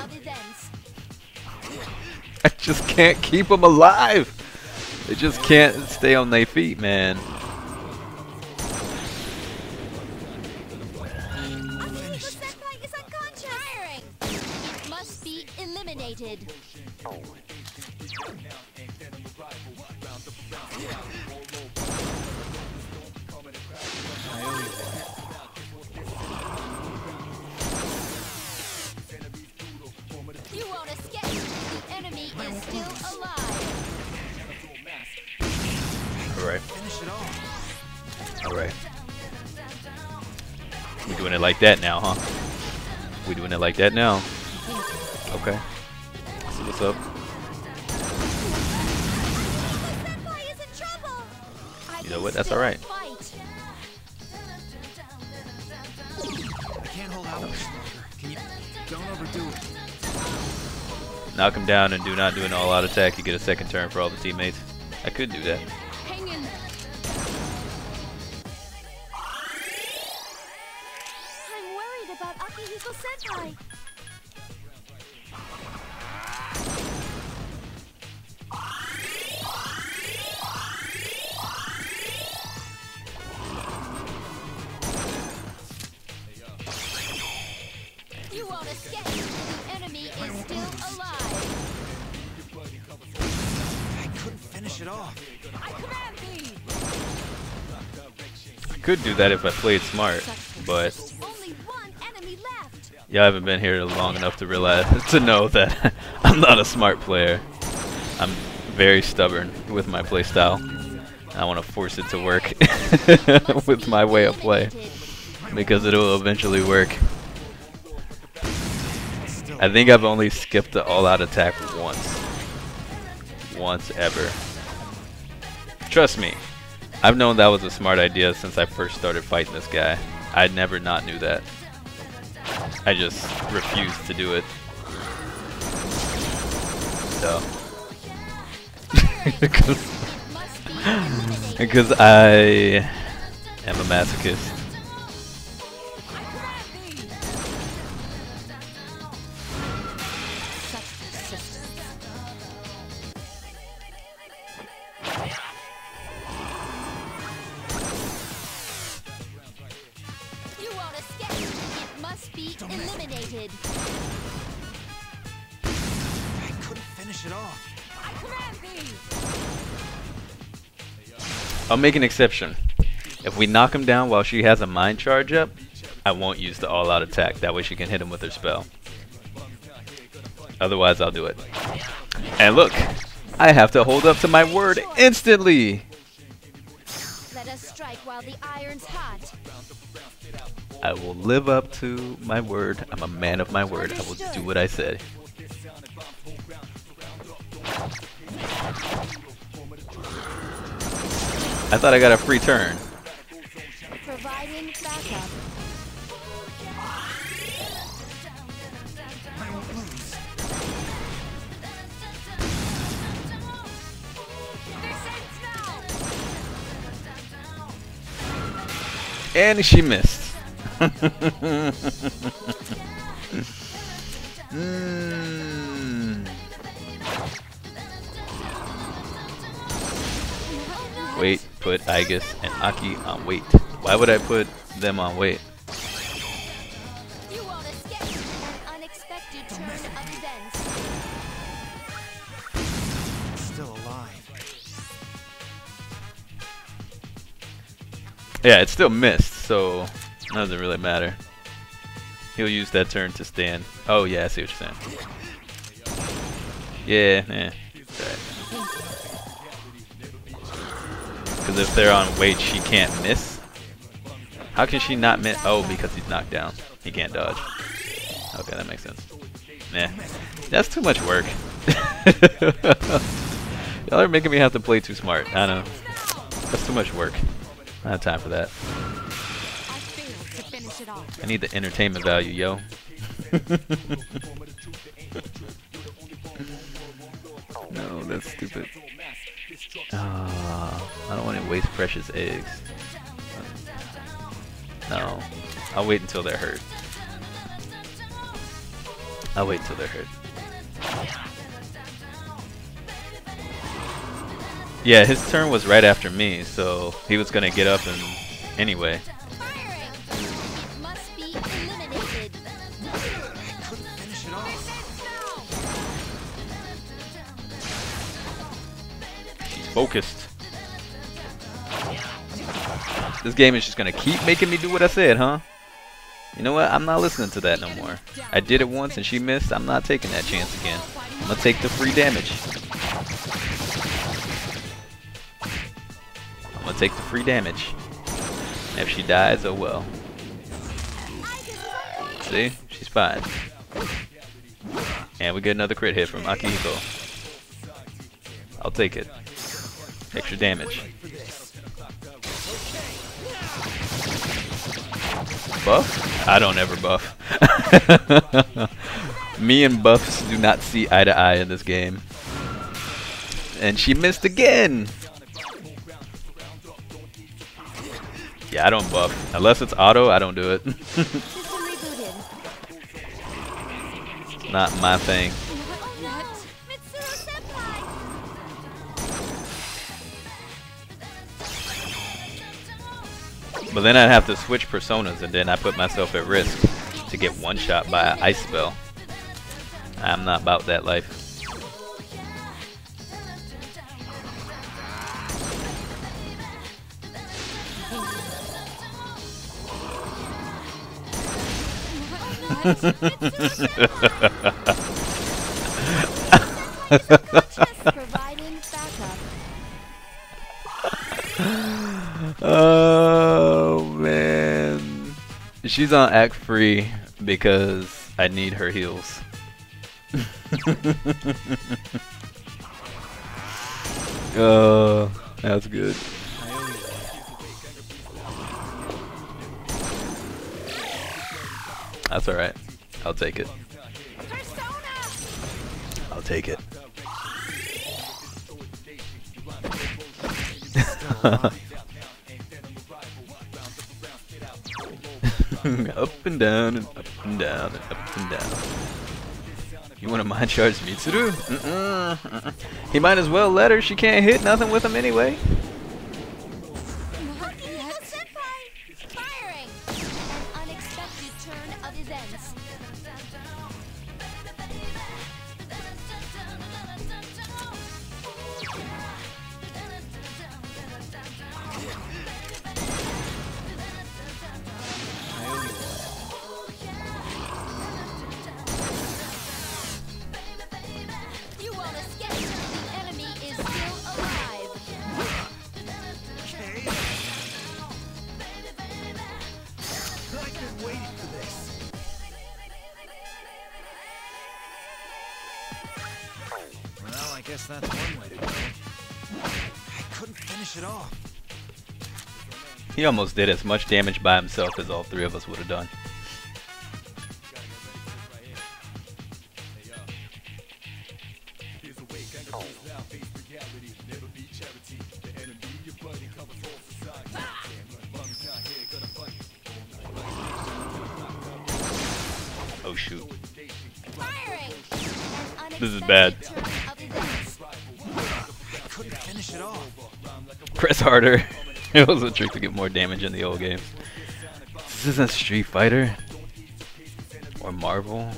Of events. I just can't keep them alive. They just can't stay on their feet, man. Like that now, huh? We doing it like that now. Okay. See what's up. You know what? That's alright. Knock him down and do not do an all-out attack. You get a second turn for all the teammates. I could do that. That if I played smart, but y'all haven't been here long enough to realize to know that I'm not a smart player. I'm very stubborn with my playstyle. I want to force it to work with my way of play because it'll eventually work. I think I've only skipped the all-out attack once. Once ever. Trust me, I've known that was a smart idea since I first started fighting this guy. I never not knew that. I just refused to do it. So. because, I am a masochist. I'll make an exception. If we knock him down while she has a mind charge up, I won't use the all-out attack. That way she can hit him with her spell. Otherwise, I'll do it. And look, I have to hold up to my word instantly. Let us strike while the iron's hot. I will live up to my word. I'm a man of my word. I will do what I said. I thought I got a free turn. And she missed. Mm. Wait, put Aigis and Aki on wait. Why would I put them on wait? You won't escape. An unexpected turn of events. Still alive. Yeah, it still missed, so it doesn't really matter. He'll use that turn to stand. Oh yeah, I see what you're saying. Yeah, yeah. Because if they're on wait, she can't miss. How can she not miss? Oh, because he's knocked down. He can't dodge. Okay, that makes sense. Nah, that's too much work. Y'all are making me have to play too smart. I know. That's too much work. I have time for that. I need the entertainment value, yo. no, that's stupid. Ah, I don't want to waste precious eggs. No, I'll wait until they're hurt. I'll wait until they're hurt. Yeah, his turn was right after me, so he was gonna get up and anyway. Focused. This game is just gonna keep making me do what I said, huh? You know what? I'm not listening to that no more. I did it once and she missed. I'm not taking that chance again. I'm gonna take the free damage. I'm gonna take the free damage. And if she dies, oh well. See? She's fine. And we get another crit hit from Akihiko. I'll take it. Extra damage. Buff? I don't ever buff. Me and buffs do not see eye to eye in this game. And she missed again! Yeah, I don't buff. Unless it's auto, I don't do it. Not my thing. But then I'd have to switch personas and then I put myself at risk to get one shot by an ice spell. I'm not about that life. Just providing backup. Oh man. She's on act free because I need her heals. oh, uh, that's good. That's alright. I'll take it. I'll take it. up and down and up and down and up and down. You want to mind charge Mitsuru? Mm-mm, mm-mm. He might as well let her. She can't hit nothing with him anyway. He almost did as much damage by himself as all three of us would have done. Oh shoot. This is bad. unexpected turn of events. I couldn't finish it off. Press harder. it was a trick to get more damage in the old games. This isn't Street Fighter or Marvel.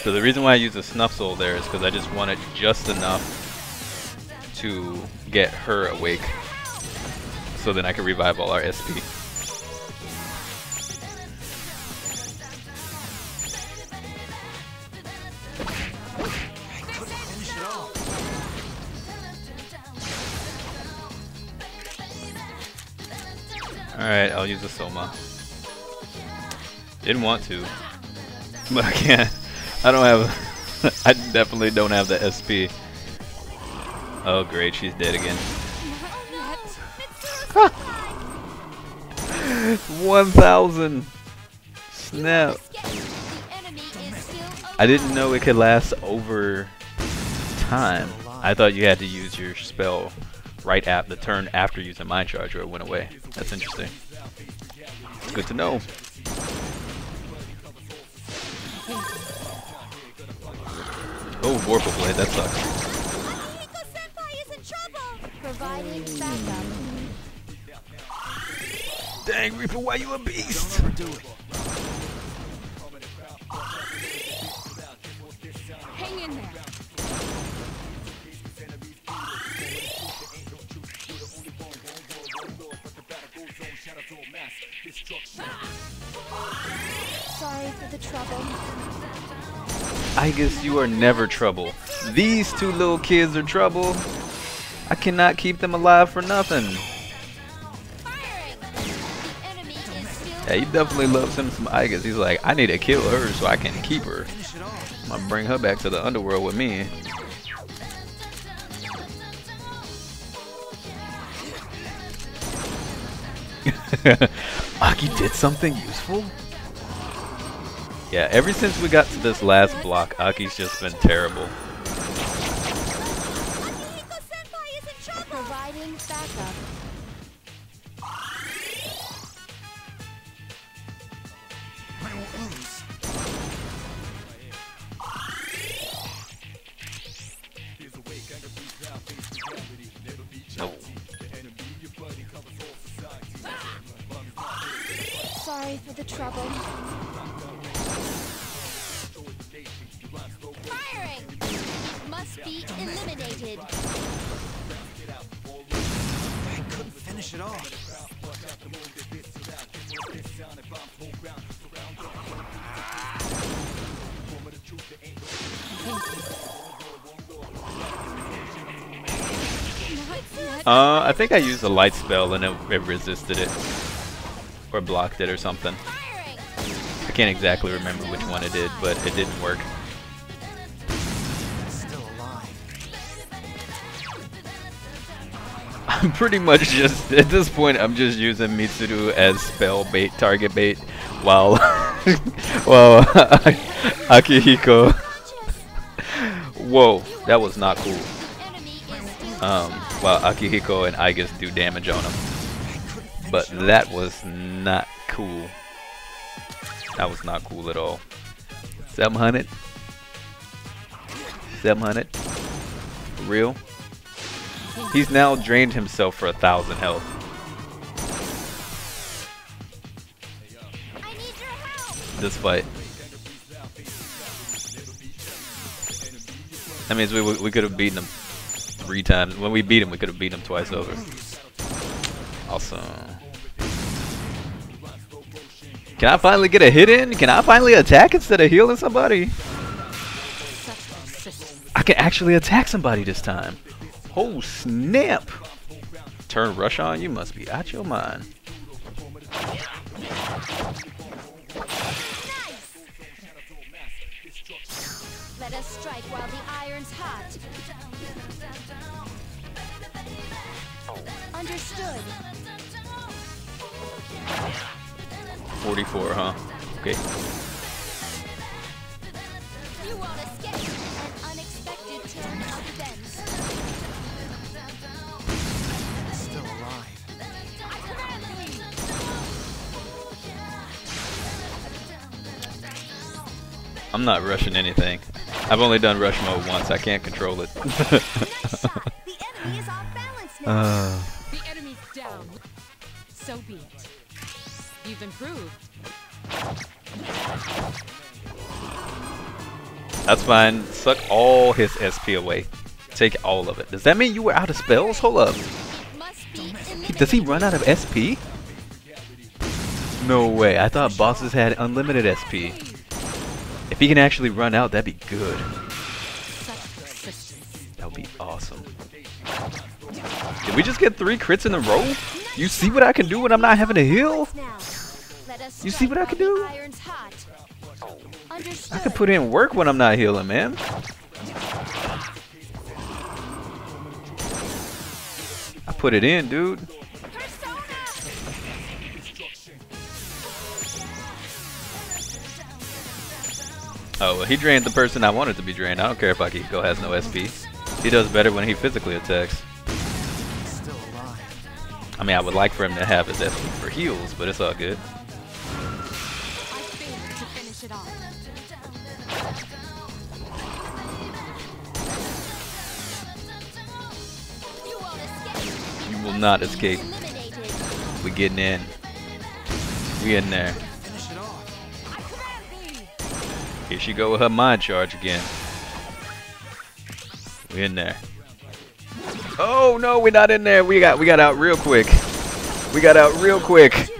So the reason why I use the Snuff Soul there is because I just wanted just enough to get her awake. So then I can revive all our SP. Alright, I'll use the Soma. Didn't want to. But I can't. I don't have. I definitely don't have the SP. Oh, great, she's dead again. 1,000! Snap. Escape. The enemy is still I didn't know it could last over time. I thought you had to use your spell right at the turn after using Mind Charge or it went away. That's interesting. It's good to know. Oh, Vorpal Blade, that sucks. Dang, Reaper, why you a beast? Sorry for the trouble. I guess you are never trouble. These two little kids are trouble. I cannot keep them alive for nothing. Firing! The enemy is still Yeah, he definitely loves him some Aigis. He's like, I need to kill her so I can keep her. Finish it off. I'm gonna bring her back to the underworld with me. Aki did something useful? Yeah, ever since we got to this last block, Aki's just been terrible. Sorry for the trouble. Firing! Must be eliminated. I couldn't finish it off. Uh, I think I used a light spell and it, it resisted it. Or blocked it or something. I can't exactly remember which one it did, but it didn't work. I'm pretty much just, at this point, I'm just using Mitsuru as spell bait, target bait, while, while Akihiko. Whoa, that was not cool. Um, while Akihiko and Aigis do damage on him. But that was not cool. That was not cool at all. 700? 700? For real? He's now drained himself for a thousand health. This fight. That means we, we could have beaten him three times. When we beat him, we could have beaten him twice over. Awesome. Can I finally get a hit in? Can I finally attack instead of healing somebody? I can actually attack somebody this time. Oh snap! Turn rush on? You must be out your mind. Let us strike while the iron's hot. Understood. 44, huh? Okay. You won't escape. An unexpected turn of events. Still alive. I command thee! I'm not rushing anything. I've only done rush mode once. I can't control it. Nice You've improved. that's fine. Suck all his SP away. Take all of it. Does that mean you were out of spells? Hold up. Must be eliminated. Does he run out of SP? No way. I thought bosses had unlimited SP. If he can actually run out, that'd be good. That would be awesome. Did we just get three crits in a row? You see what I can do when I'm not having to heal? Now. Let us You see what I can do? Iron's hot. Understood. I can put in work when I'm not healing, man. I put it in, dude. Oh, well, he drained the person I wanted to be drained. I don't care if Akihiko has no SP. He does better when he physically attacks. I mean, I would like for him to have his SP for heals, but it's all good. You will not escape. We getting in. We in there. Here she go with her mind charge again. We in there. Oh no, we're not in there. We got we got out real quick. We got out real quick.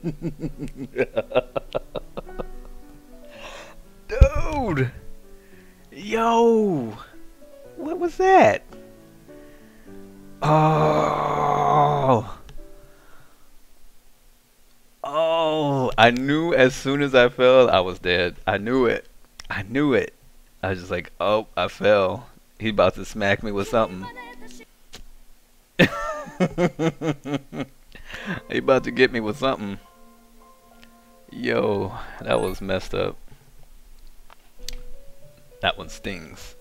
Dude! Yo! What was that? Oh! Oh! I knew as soon as I fell, I was dead. I knew it. I knew it. I was just like, oh, I fell. He about to smack me with something. he about to get me with something. Yo, that was messed up. That one stings.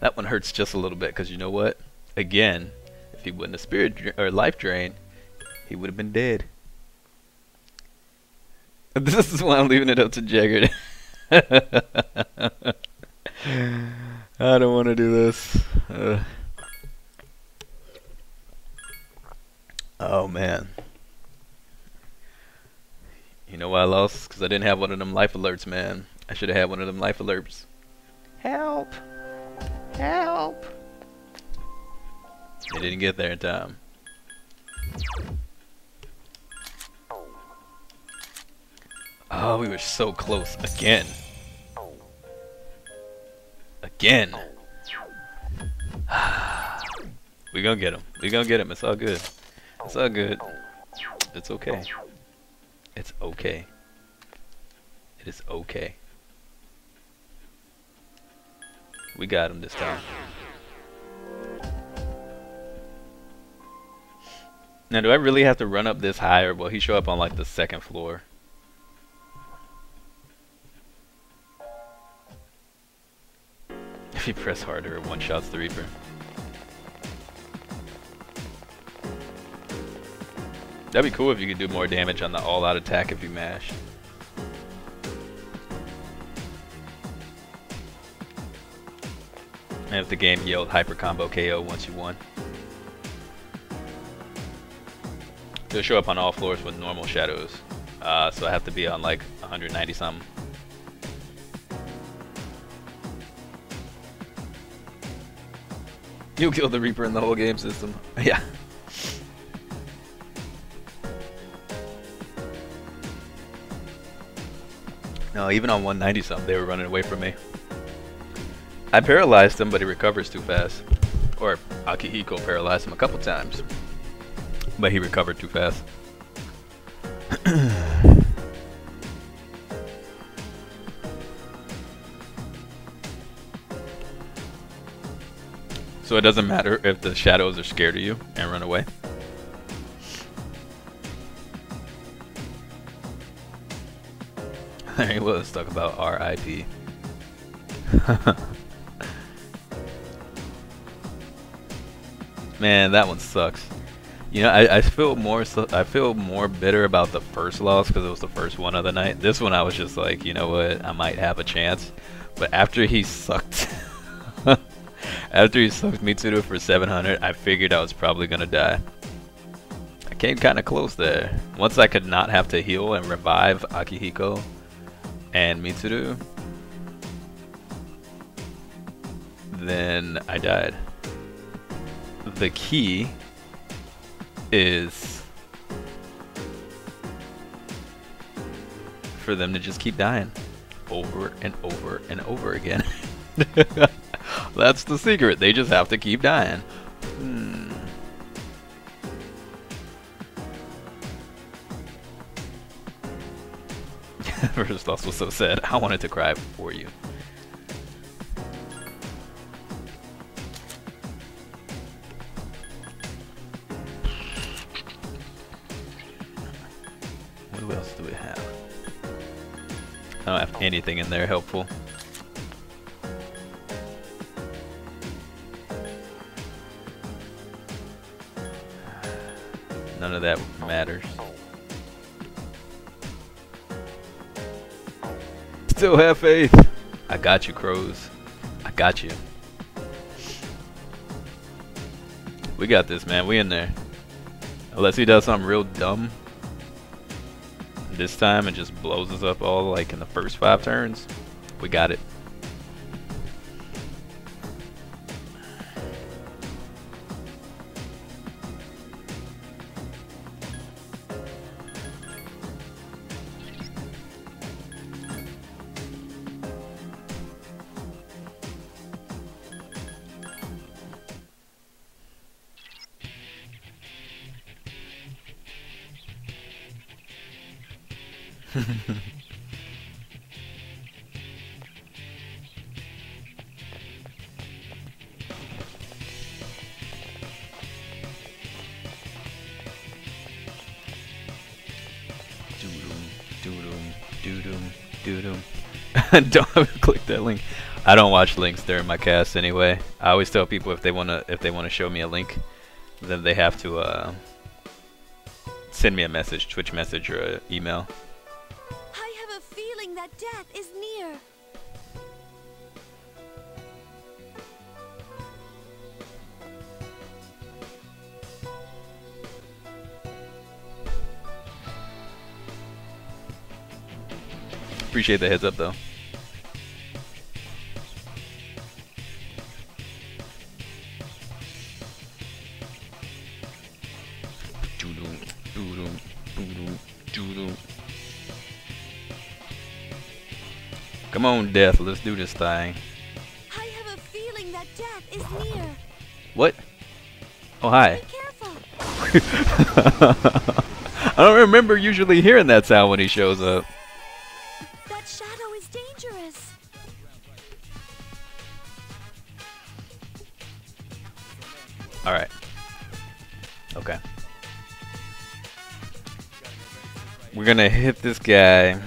That one hurts just a little bit because you know what? Again, if he wouldn't have spirit or life drain, he would have been dead. This is why I'm leaving it up to Jagger. I don't want to do this. Uh. Oh man. You know why I lost? Because I didn't have one of them life alerts, man. I should have had one of them life alerts. Help! Help! They didn't get there in time. Oh, we were so close again. Again. we gonna get him. We gonna get him. It's all good. It's all good. It's okay. It's okay. It is okay. We got him this time. Now, do I really have to run up this high, or will he show up on like the second floor? If you press harder, it one shots the Reaper. That'd be cool if you could do more damage on the all-out attack if you mash. And if the game yelled hyper combo KO once you won. It'll show up on all floors with normal shadows. Uh, so I have to be on like 190 something. You killed the Reaper in the whole game system. yeah. No, even on 190 something, they were running away from me. I paralyzed him, but he recovers too fast. Or Akihiko paralyzed him a couple times. But he recovered too fast. so it doesn't matter if the shadows are scared of you and run away. There he talk about RIP. Man, that one sucks. You know, I, I feel more I feel more bitter about the first loss because it was the first one of the night. This one I was just like, you know what, I might have a chance. But after he sucked, after he sucked me to for 700, I figured I was probably gonna die. I came kind of close there. Once I could not have to heal and revive Akihiko and Mitsuru, then I died. The key is for them to just keep dying over and over and over again. That's the secret. They just have to keep dying. Hmm. First loss was so sad. I wanted to cry for you. What else do we have? I don't have anything in there helpful. None of that matters. Still have faith. I got you, crows. I got you. We got this, man. We in there. Unless he does something real dumb this time and just blows us up all like in the first five turns, we got it. don't click that link. I don't watch links during my cast anyway. I always tell people if they wanna if they wanna show me a link, then they have to uh, send me a message, Twitch message or email. Appreciate the heads up though. Come on, Death, let's do this thing. I have a feeling that death is near. What? Oh, hi. I don't remember usually hearing that sound when he shows up. Hit this guy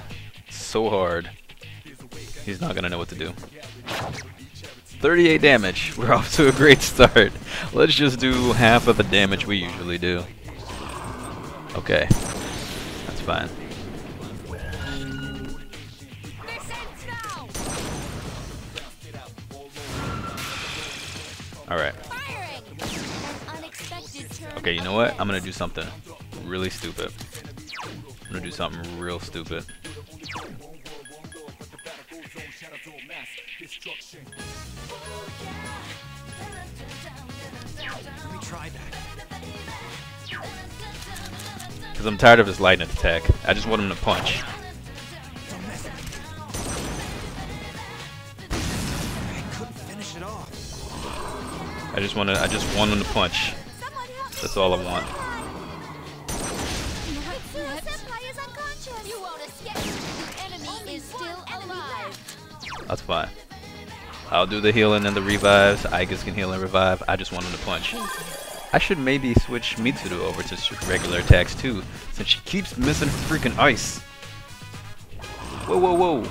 so hard. He's not gonna know what to do. 38 damage. We're off to a great start. Let's just do half of the damage we usually do. Okay. That's fine. This ends now. Alright. Firing. An unexpected turn. Okay, you know what? I'm gonna do something really stupid. I'm gonna do something real stupid. Let me try that. Because I'm tired of his lightning attack. I just want him to punch. Don't mess with me. I couldn't finish it off. I just want to. I just want him to punch. Someone help me. That's all I want. I'll do the healing and the revives. Aigis can heal and revive. I just want him to punch. I should maybe switch Mitsuru over to regular attacks too, since she keeps missing freaking ice. Whoa, whoa, whoa!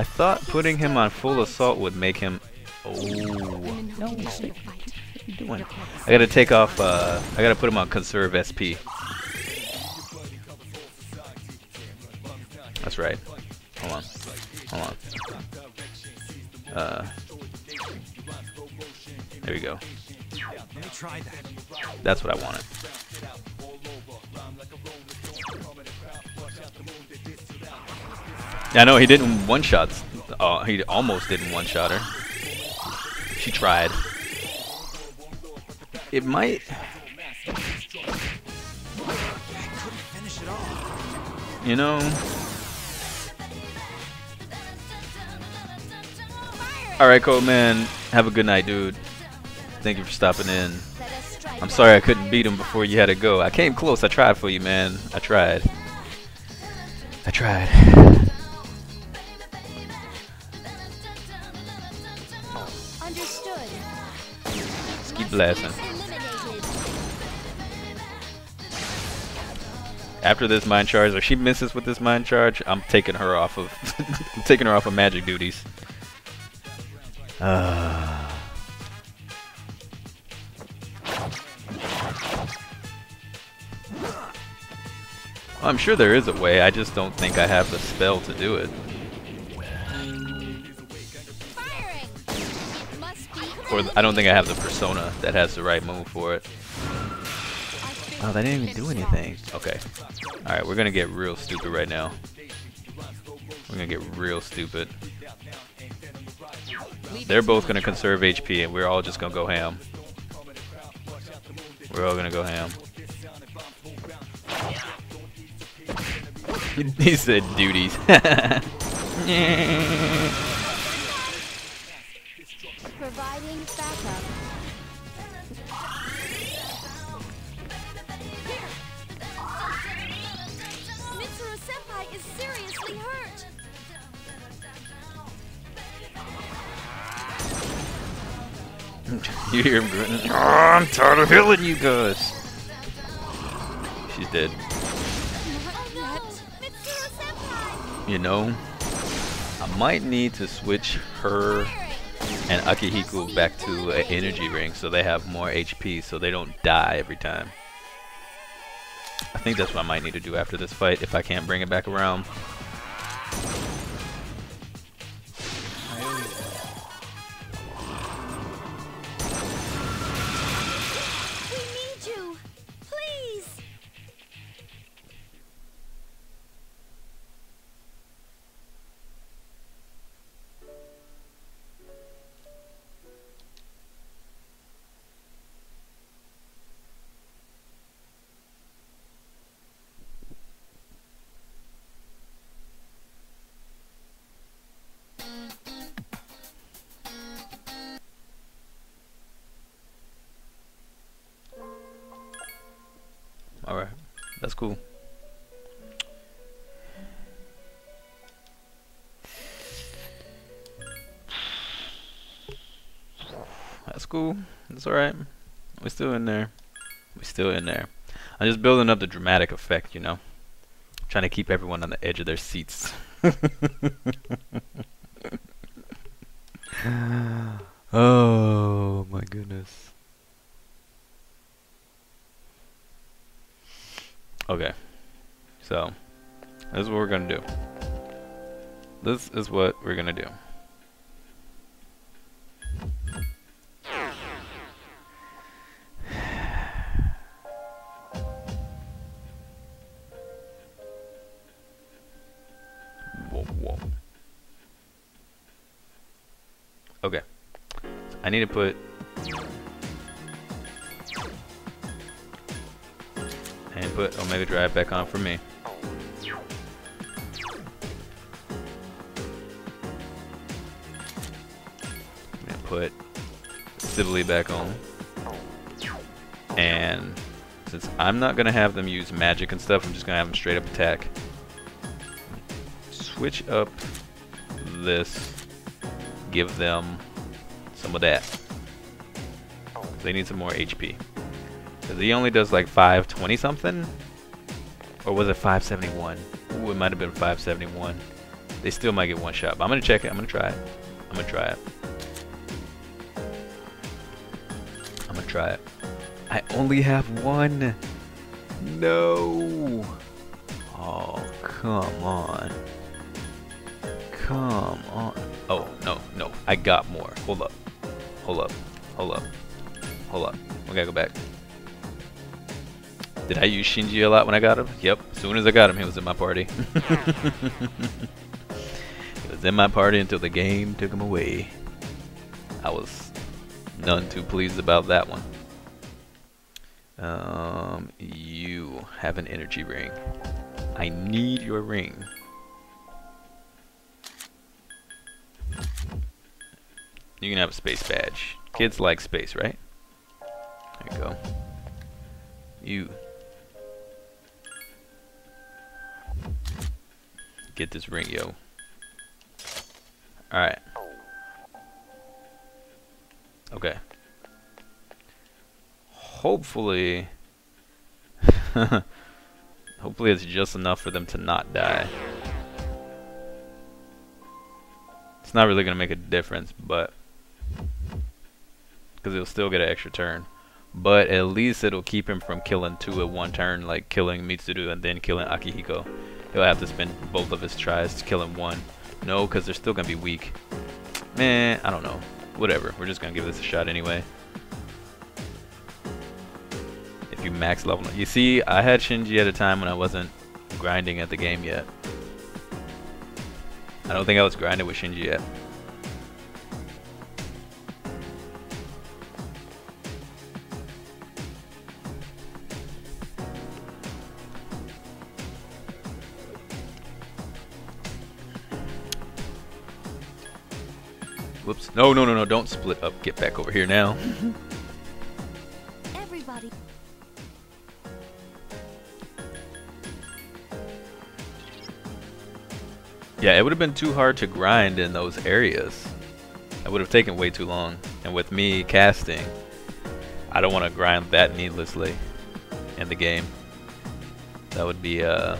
I thought putting him on full assault would make him. Oh, no! What are you doing? I gotta take off. Uh, I gotta put him on conserve SP. Try that. That's what I wanted. I know he didn't one shot. Oh, he almost didn't one shot her. She tried. It might. You know. All right, Code Man. Have a good night, dude. Thank you for stopping in. Let us strike I'm sorry I couldn't beat him before you had to go. I came close. I tried for you, man. I tried. I tried. Understood. Just keep Must blasting. After this mind charge, if she misses with this mind charge, I'm taking her off of I'm taking her off of magic duties. Uh, I'm sure there is a way. I just don't think I have the spell to do it. Firing. Must be Or I don't think I have the persona that has the right move for it. Oh, they didn't even do anything. Okay. Alright, we're gonna get real stupid right now. We're gonna get real stupid. They're both gonna conserve HP and we're all just gonna go ham. We're all gonna go ham. he said duties. Providing backup. Mitsuru Senpai is seriously hurt. you hear him grunting. Oh, I'm tired of healing you guys. She's dead. You know, I might need to switch her and Akihiko back to an energy ring so they have more HP so they don't die every time. I think that's what I might need to do after this fight if I can't bring it back around. Cool. That's alright. We're still in there. We're still in there. I'm just building up the dramatic effect, you know. Trying to keep everyone on the edge of their seats. oh my goodness. Okay. So, this is what we're gonna do. This is what we're gonna do. I need to put and put Omega Drive back on for me. I'm put Cybele back on. And since I'm not gonna have them use magic and stuff, I'm just gonna have them straight up attack. Switch up this, give them some of that. They need some more HP. Cause he only does like 520 something? Or was it 571? Ooh, it might have been 571. They still might get one shot, but I'm gonna check it. I'm gonna try it. I'm gonna try it. I'm gonna try it. I only have one. No. Oh, come on. Come on. Oh, no, no. I got more. Hold up. Hold up. Hold up. Hold up. We gotta go back. Did I use Shinji a lot when I got him? Yep. As soon as I got him, he was in my party. he was in my party until the game took him away. I was none too pleased about that one. Um, you have an energy ring. I need your ring. You can have a space badge. Kids like space, right? There you go. You. Get this ring, yo. Alright. Okay. Hopefully... hopefully it's just enough for them to not die. It's not really going to make a difference, but... Because he'll still get an extra turn. But at least it'll keep him from killing two at one turn, like killing Mitsuru and then killing Akihiko. He'll have to spend both of his tries to kill him one. No, because they're still going to be weak. Man, I don't know. Whatever. We're just going to give this a shot anyway. If you max level. You see, I had Shinji at a time when I wasn't grinding at the game yet. I don't think I was grinding with Shinji yet. Whoops. No, no, no, no. Don't split up. Get back over here now. Everybody. Yeah, it would have been too hard to grind in those areas. I That would have taken way too long. And with me casting, I don't want to grind that needlessly in the game. That would be uh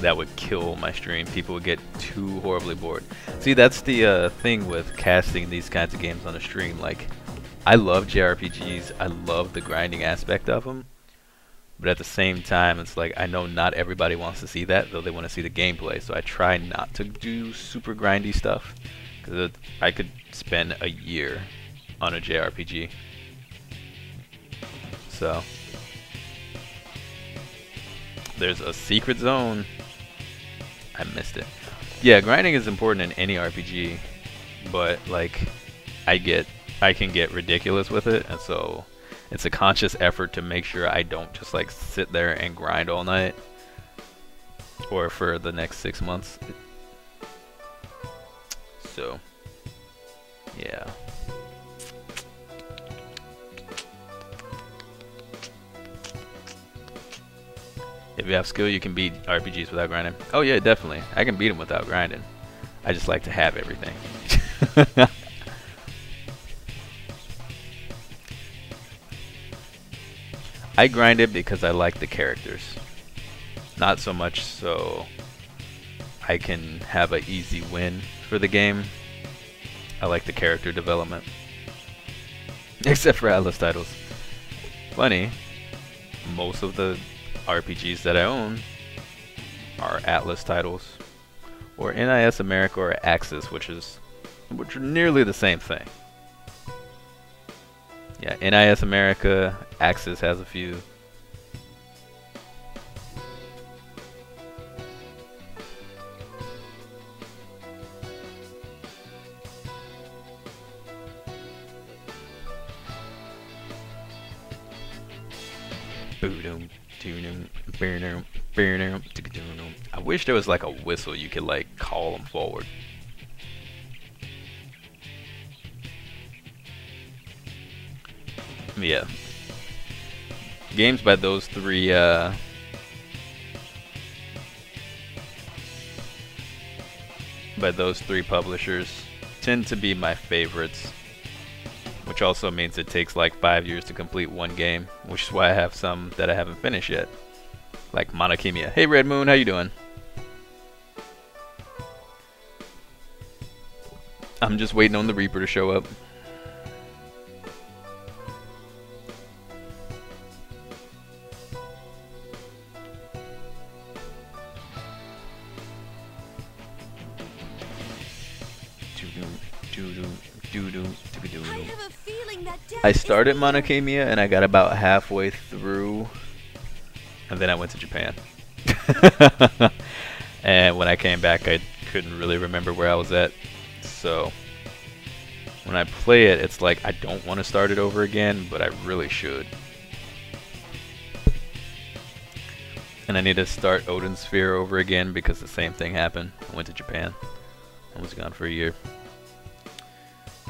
that would kill my stream. People would get too horribly bored. See, that's the uh, thing with casting these kinds of games on a stream. Like, I love JRPGs. I love the grinding aspect of them. But at the same time, it's like I know not everybody wants to see that, though they want to see the gameplay. So I try not to do super grindy stuff, because I could spend a year on a JRPG. So there's a secret zone. I missed it. Yeah, grinding is important in any RPG, but like I get I can get ridiculous with it, and so it's a conscious effort to make sure I don't just like sit there and grind all night or for the next six months. So, yeah. If you have skill, you can beat RPGs without grinding. Oh yeah, definitely. I can beat them without grinding. I just like to have everything. I grind it because I like the characters. Not so much so I can have an easy win for the game. I like the character development. Except for Atlus titles. Funny, most of the RPGs that I own are Atlus titles. Or NIS America or Aksys, which is which are nearly the same thing. Yeah, NIS America, Aksys has a few. Wish there was like a whistle you could like call them forward. Yeah. Games by those three uh by those three publishers tend to be my favorites which also means it takes like five years to complete one game, which is why I have some that I haven't finished yet, like Mana Khemia. Hey Red Moon, how you doing? I'm just waiting on the Reaper to show up. I started Mana Khemia and I got about halfway through, and then I went to Japan. and when I came back, I couldn't really remember where I was at. So when I play it, it's like I don't want to start it over again, but I really should. And I need to start Odin Sphere over again because the same thing happened. I went to Japan. I was gone for a year.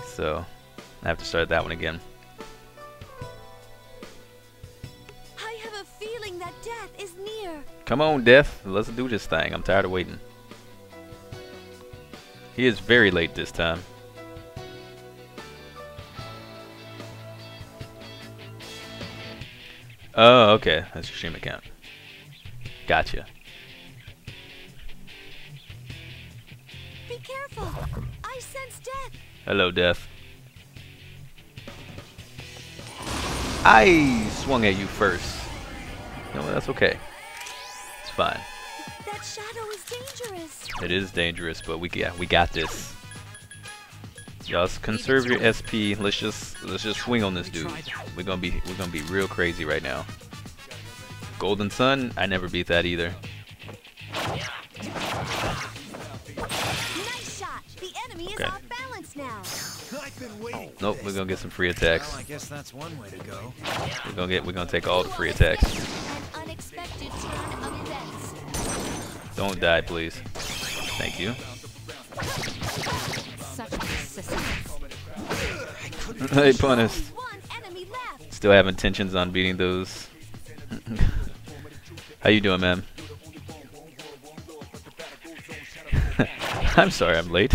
So I have to start that one again. Come on, Death. Let's do this thing. I'm tired of waiting. He is very late this time. Oh, okay. That's your stream account. Gotcha. Be careful. I sense death. Hello, Death. I swung at you first. No, that's okay It's fine. That shadow is dangerous. It is dangerous, but we yeah, we got this. Just conserve your SP. Let's just let's just swing on this dude. We're gonna be we're gonna be real crazy right now. Golden Sun, I never beat that either. Nice shot. The enemy okay. is off balance now. Nope, we're gonna get some free attacks. Well, I guess that's one way to go. We're gonna get we're gonna take all the free attacks. Don't die, please. Thank you. hey, punished. Still have intentions on beating those. How you doing, man? I'm sorry I'm late.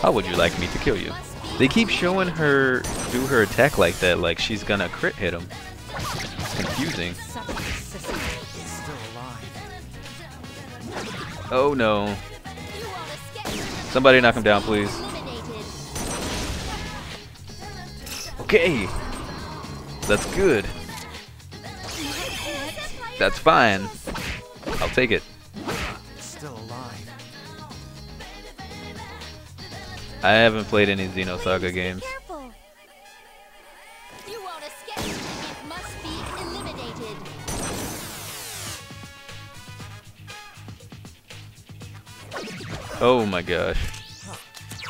How would you like me to kill you? They keep showing her do her attack like that, like she's gonna crit hit him. It's confusing. Oh no. Somebody knock him down, please. Okay. That's good. That's fine. I'll take it. Still alive. I haven't played any Xenosaga games. Oh my gosh.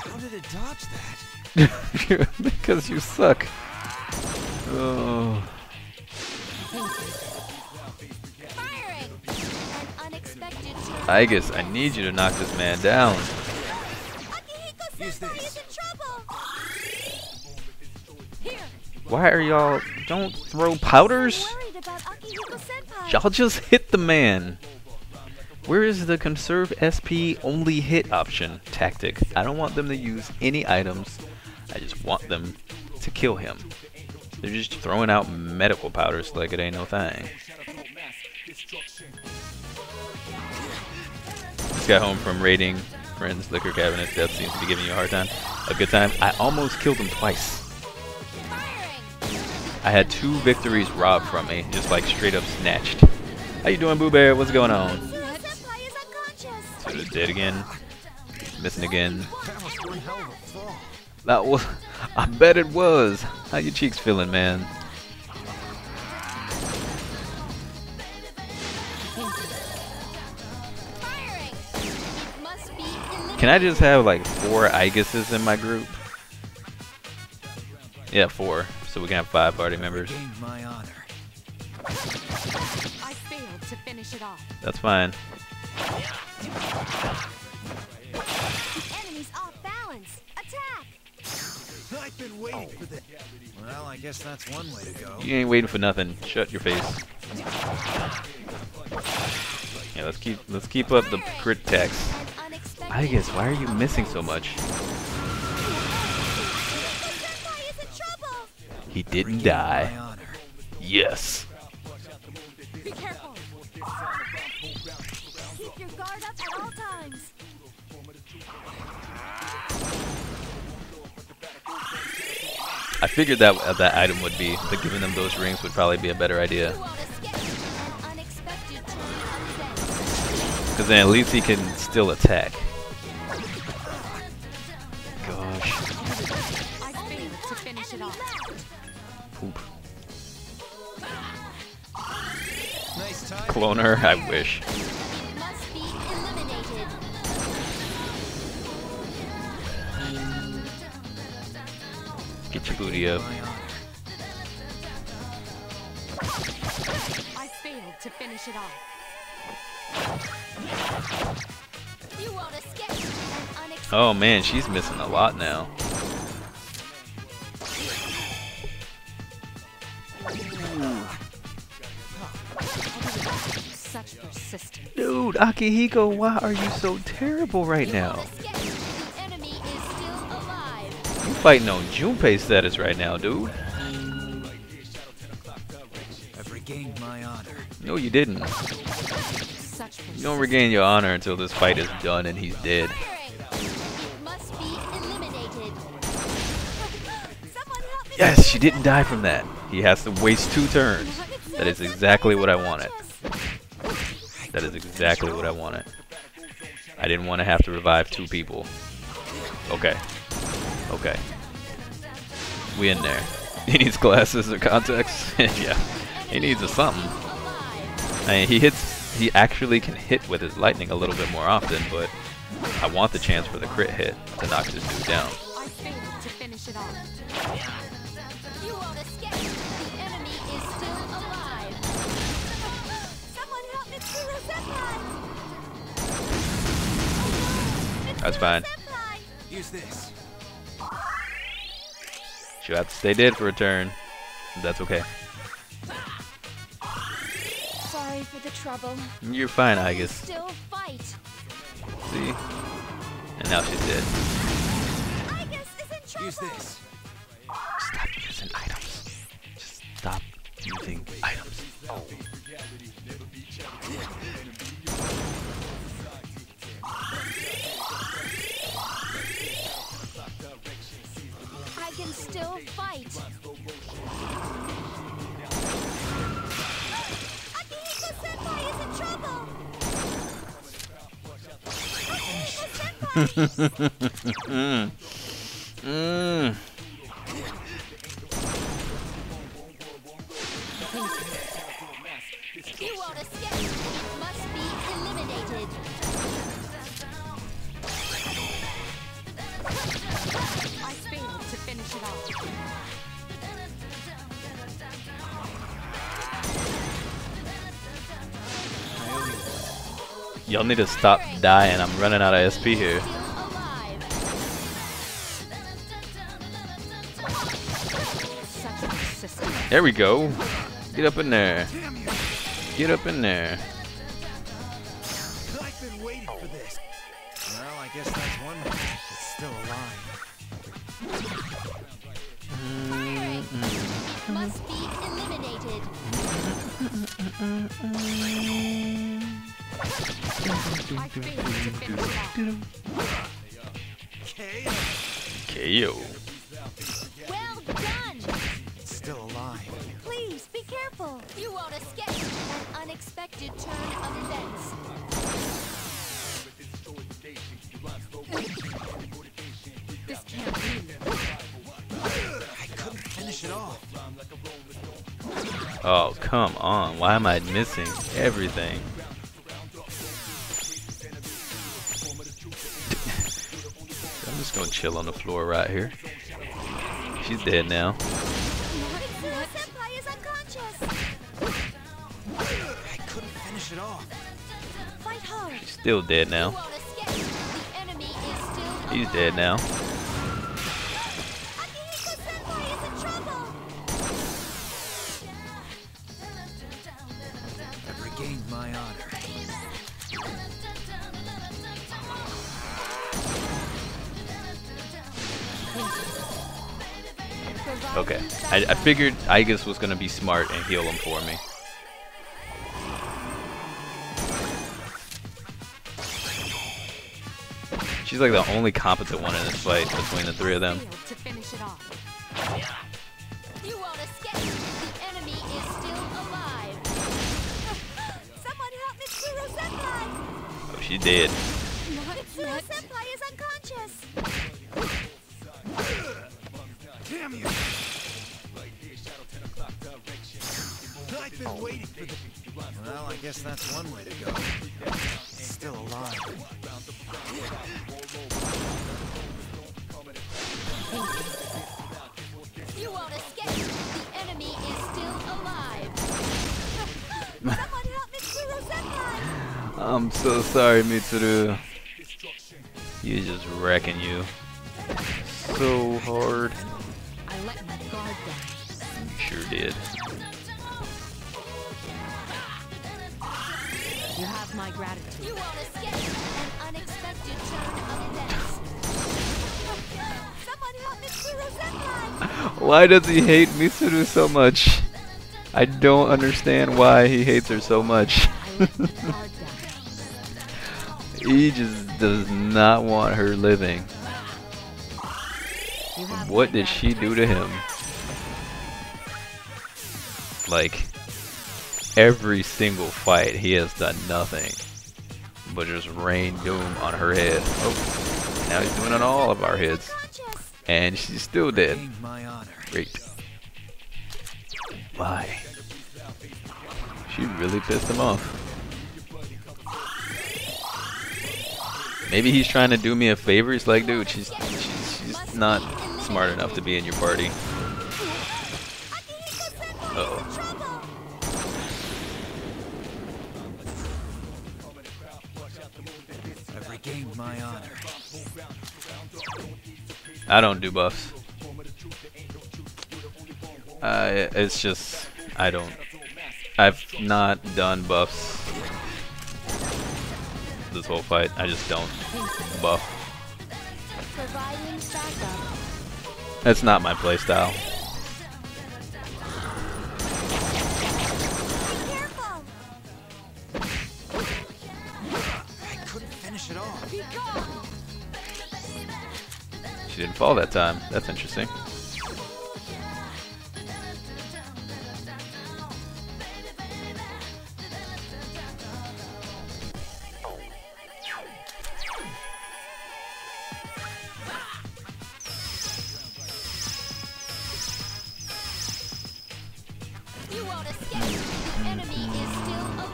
How did it dodge that? because you suck. Oh. Firing. An unexpected turn. I guess I need you to knock this man down. Akihiko Use Senpai this. is in trouble. Here. Why are y'all don't throw powders? Y'all just hit the man. Where is the conserve SP only hit option tactic? I don't want them to use any items. I just want them to kill him. They're just throwing out medical powders like it ain't no thing. Just got home from raiding friends' liquor cabinet. That seems to be giving you a hard time. A good time. I almost killed him twice. I had two victories robbed from me, just like straight up snatched. How you doing, Boo Bear? What's going on? Tsuru Senpai is unconscious. So it's dead again. Missing again. That was one hell of a fall. That was. I bet it was. How your cheeks feeling, man? Firing. It must be eliminated. Can I just have like four Aigises in my group? Yeah, four. So we can have five party members. Gained my honor. I failed to finish it off. That's fine. Enemies off balance. Attack. I've been waiting for this. Well, I guess that's one way to go. You ain't waiting for nothing. Shut your face. Yeah, let's keep let's keep up the crit tax. I guess why are you missing so much? Senpai is in trouble. He didn't die. Yes. Be careful. I figured that uh, that item would be, but giving them those rings would probably be a better idea. Because then at least he can still attack. Gosh. Poop. Cloner, I wish. Get your booty up. I failed to finish it off. You won't escape. Oh man, she's missing a lot now. Dude, Akihiko, why are you so terrible right now? Fighting on Junpei status right now, dude. I've regained my honor. No, you didn't. You don't regain your honor until this fight is done and he's dead. Firing. Must be eliminated. Someone help me. Yes, she didn't die from that. He has to waste two turns. That is exactly what I wanted. That is exactly what I wanted. I didn't want to have to revive two people. Okay. Okay. We in there. He needs glasses or contacts. yeah. He needs a something. I mean, he hits. He actually can hit with his lightning a little bit more often, but I want the chance for the crit hit to knock this dude down. That's failed Use finish She'll have to stay dead for a turn. That's okay. Sorry for the trouble. You're fine, Aigis. Still fight. See? And now she's dead. Use this. Stop using items. Just stop using items. I still fight. Akihiko Senpai is in trouble. Akihiko Senpai! Mm. Y'all need to stop dying. I'm running out of SP here. Still alive. Such a system. There we go. Get up in there. Get up in there. I've been KO. Well done. still alive. Please be careful. You won't escape. An unexpected turn of events. This can't be. I couldn't finish it off. Oh, come on. Why am I missing everything? Just gonna chill on the floor right here. She's dead now. I hard. Still dead now. He's dead now. I've regained my honor. Okay. I, I figured Aigis was gonna be smart and heal him for me. She's like the only competent one in this fight between the three of them. Failed to finish it off. Damn you! I've been waiting for this. Well, I guess that's one way to go. Still alive. You won't escape. The enemy is still alive. Someone help Mitsuru Senpai. I'm so sorry, Mitsuru. You're just wrecking you. So hard. Did. You have my gratitude. You won't escape. An unexpected turn of events. Someone help Mitsuru Why does he hate Mitsuru so much? I don't understand why he hates her so much. I let my guard down. he just does not want her living. What did she do to him? Like, every single fight, he has done nothing but just rain doom on her head. Oh, now he's doing it on all of our heads. And she's still dead. Great. Why? She really pissed him off. Maybe he's trying to do me a favor. He's like, dude, she's she's, she's not smart enough to be in your party. Akihiko Senpai Uh-oh. is in trouble. I've regained my honor. I don't do buffs. I it's just I don't. I've not done buffs this whole fight. I just don't buff. That's not my playstyle. Didn't fall that time. That's interesting.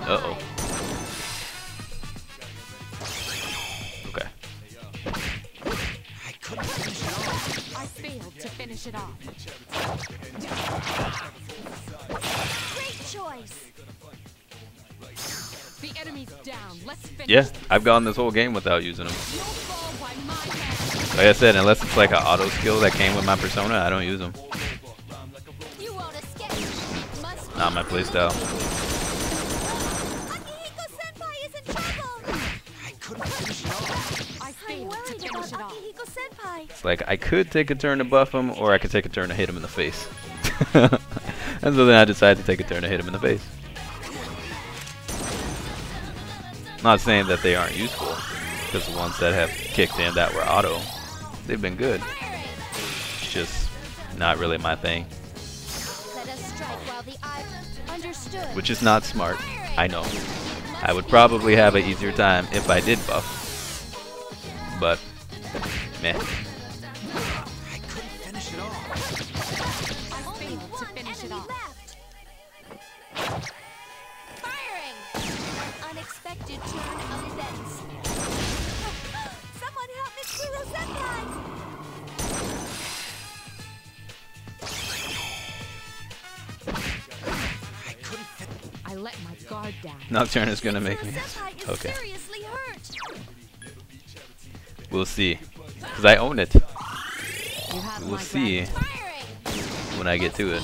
You failed to finish it off. Great choice! The enemy's down. Let's finish. Yeah. I've gone this whole game without using them. You'll fall by my hand. Like I said, unless it's like an auto skill that came with my persona, I don't use them. You won't escape! Must Not my playstyle. It's like I could take a turn to buff him, or I could take a turn to hit him in the face. and so then I decided to take a turn to hit him in the face. Not saying that they aren't useful, because the ones that have kicked in that were auto, they've been good. It's just not really my thing, Let us strike while the eye... Understood. which is not smart. I know. I would probably have an easier time if I did buff, but meh. Let my guard down. Nocturne is gonna make me. Mitsuru Senpai is Okay, seriously hurt! we'll see. Cause I own it. We'll see when I get to it.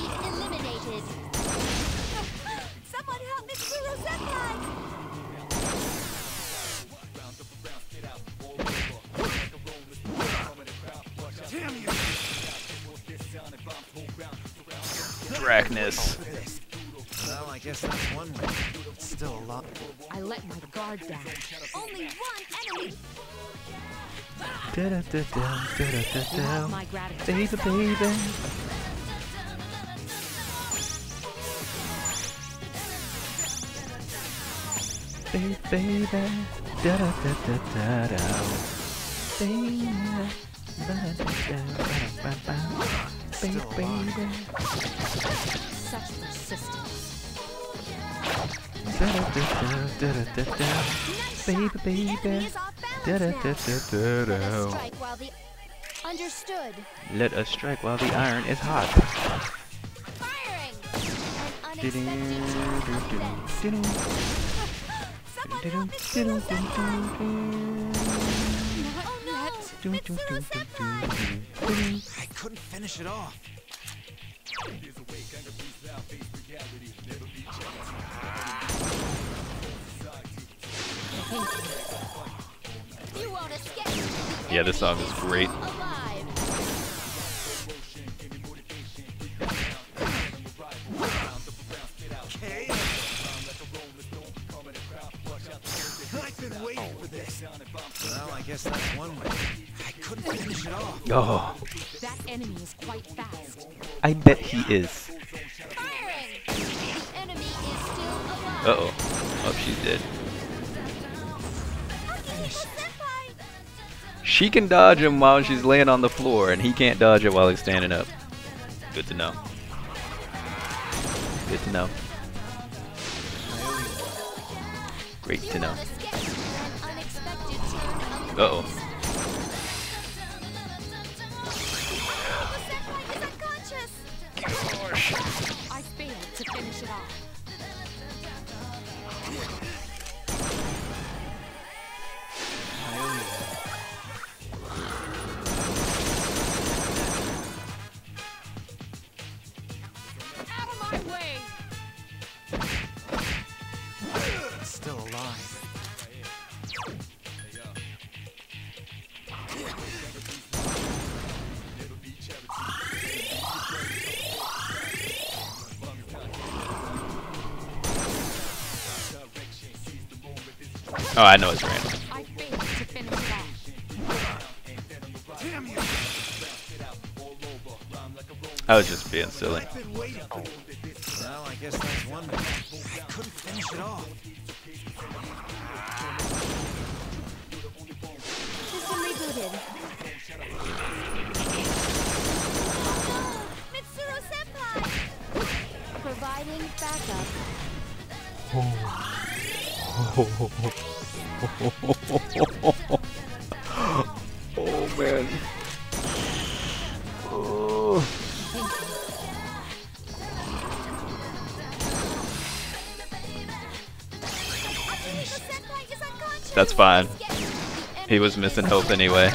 Be I guess that's one way. It's still a lot. I let my guard down. Only one enemy! Da da da da da da da da. Baby, baby. Baby, baby. Da da da da da da. Baby. Ba da da da ba ba ba. Baby, baby. Such persistence. Baby, shot. baby. The enemy is off Da da balance da now. da da Let us da. strike while the... Understood. Let us strike while the iron is hot. Firing! An Doo-doo, unexpected turn I couldn't finish it off. Oh, That enemy is quite fast. I bet he is. Firing! The enemy is still alive. Uh oh. Oh, she's dead. She can dodge him while she's laying on the floor, and he can't dodge it while he's standing up. Good to know. Good to know. Great to know. won't escape! An unexpected turn of Uh-oh. events. Oh, I know it's random. I was just being silly. Well, I guess that's one. I couldn't finish it off. Oh man. That's fine. He was missing hope anyway.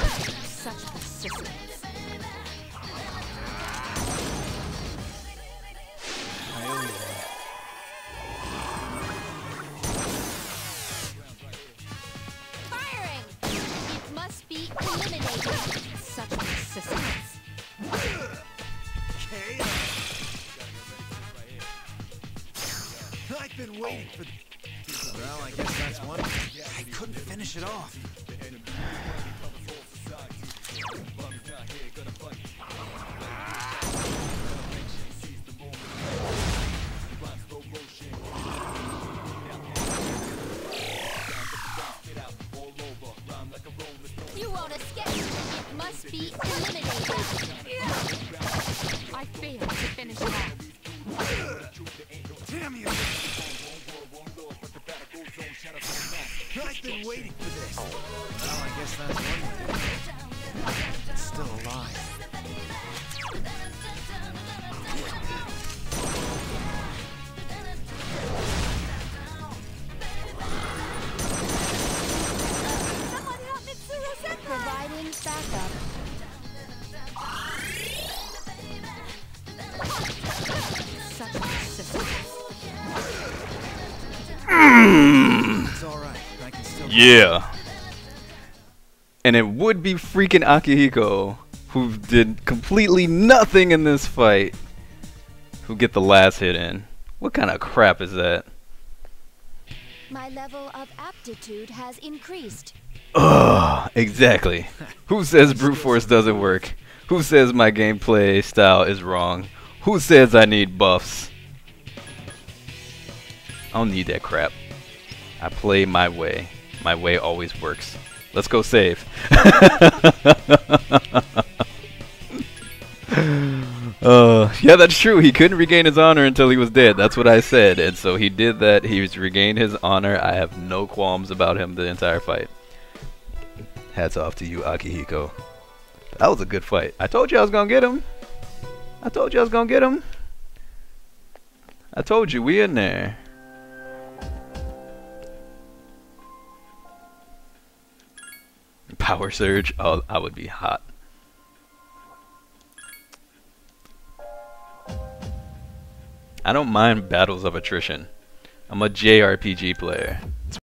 Yeah. And it would be freaking Akihiko, who did completely nothing in this fight, who get the last hit in. What kind of crap is that? My level of aptitude has increased. Ugh, exactly. Who says brute force doesn't work? Who says my gameplay style is wrong? Who says I need buffs? I don't need that crap. I play my way. My way always works. Let's go save. Uh, yeah, that's true. He couldn't regain his honor until he was dead. That's what I said. And so he did that. He's regained his honor. I have no qualms about him the entire fight. Hats off to you, Akihiko. That was a good fight. I told you I was gonna get him. I told you I was gonna get him. I told you we in there. Power surge. Oh, I would be hot. I don't mind battles of attrition. I'm a JRPG player.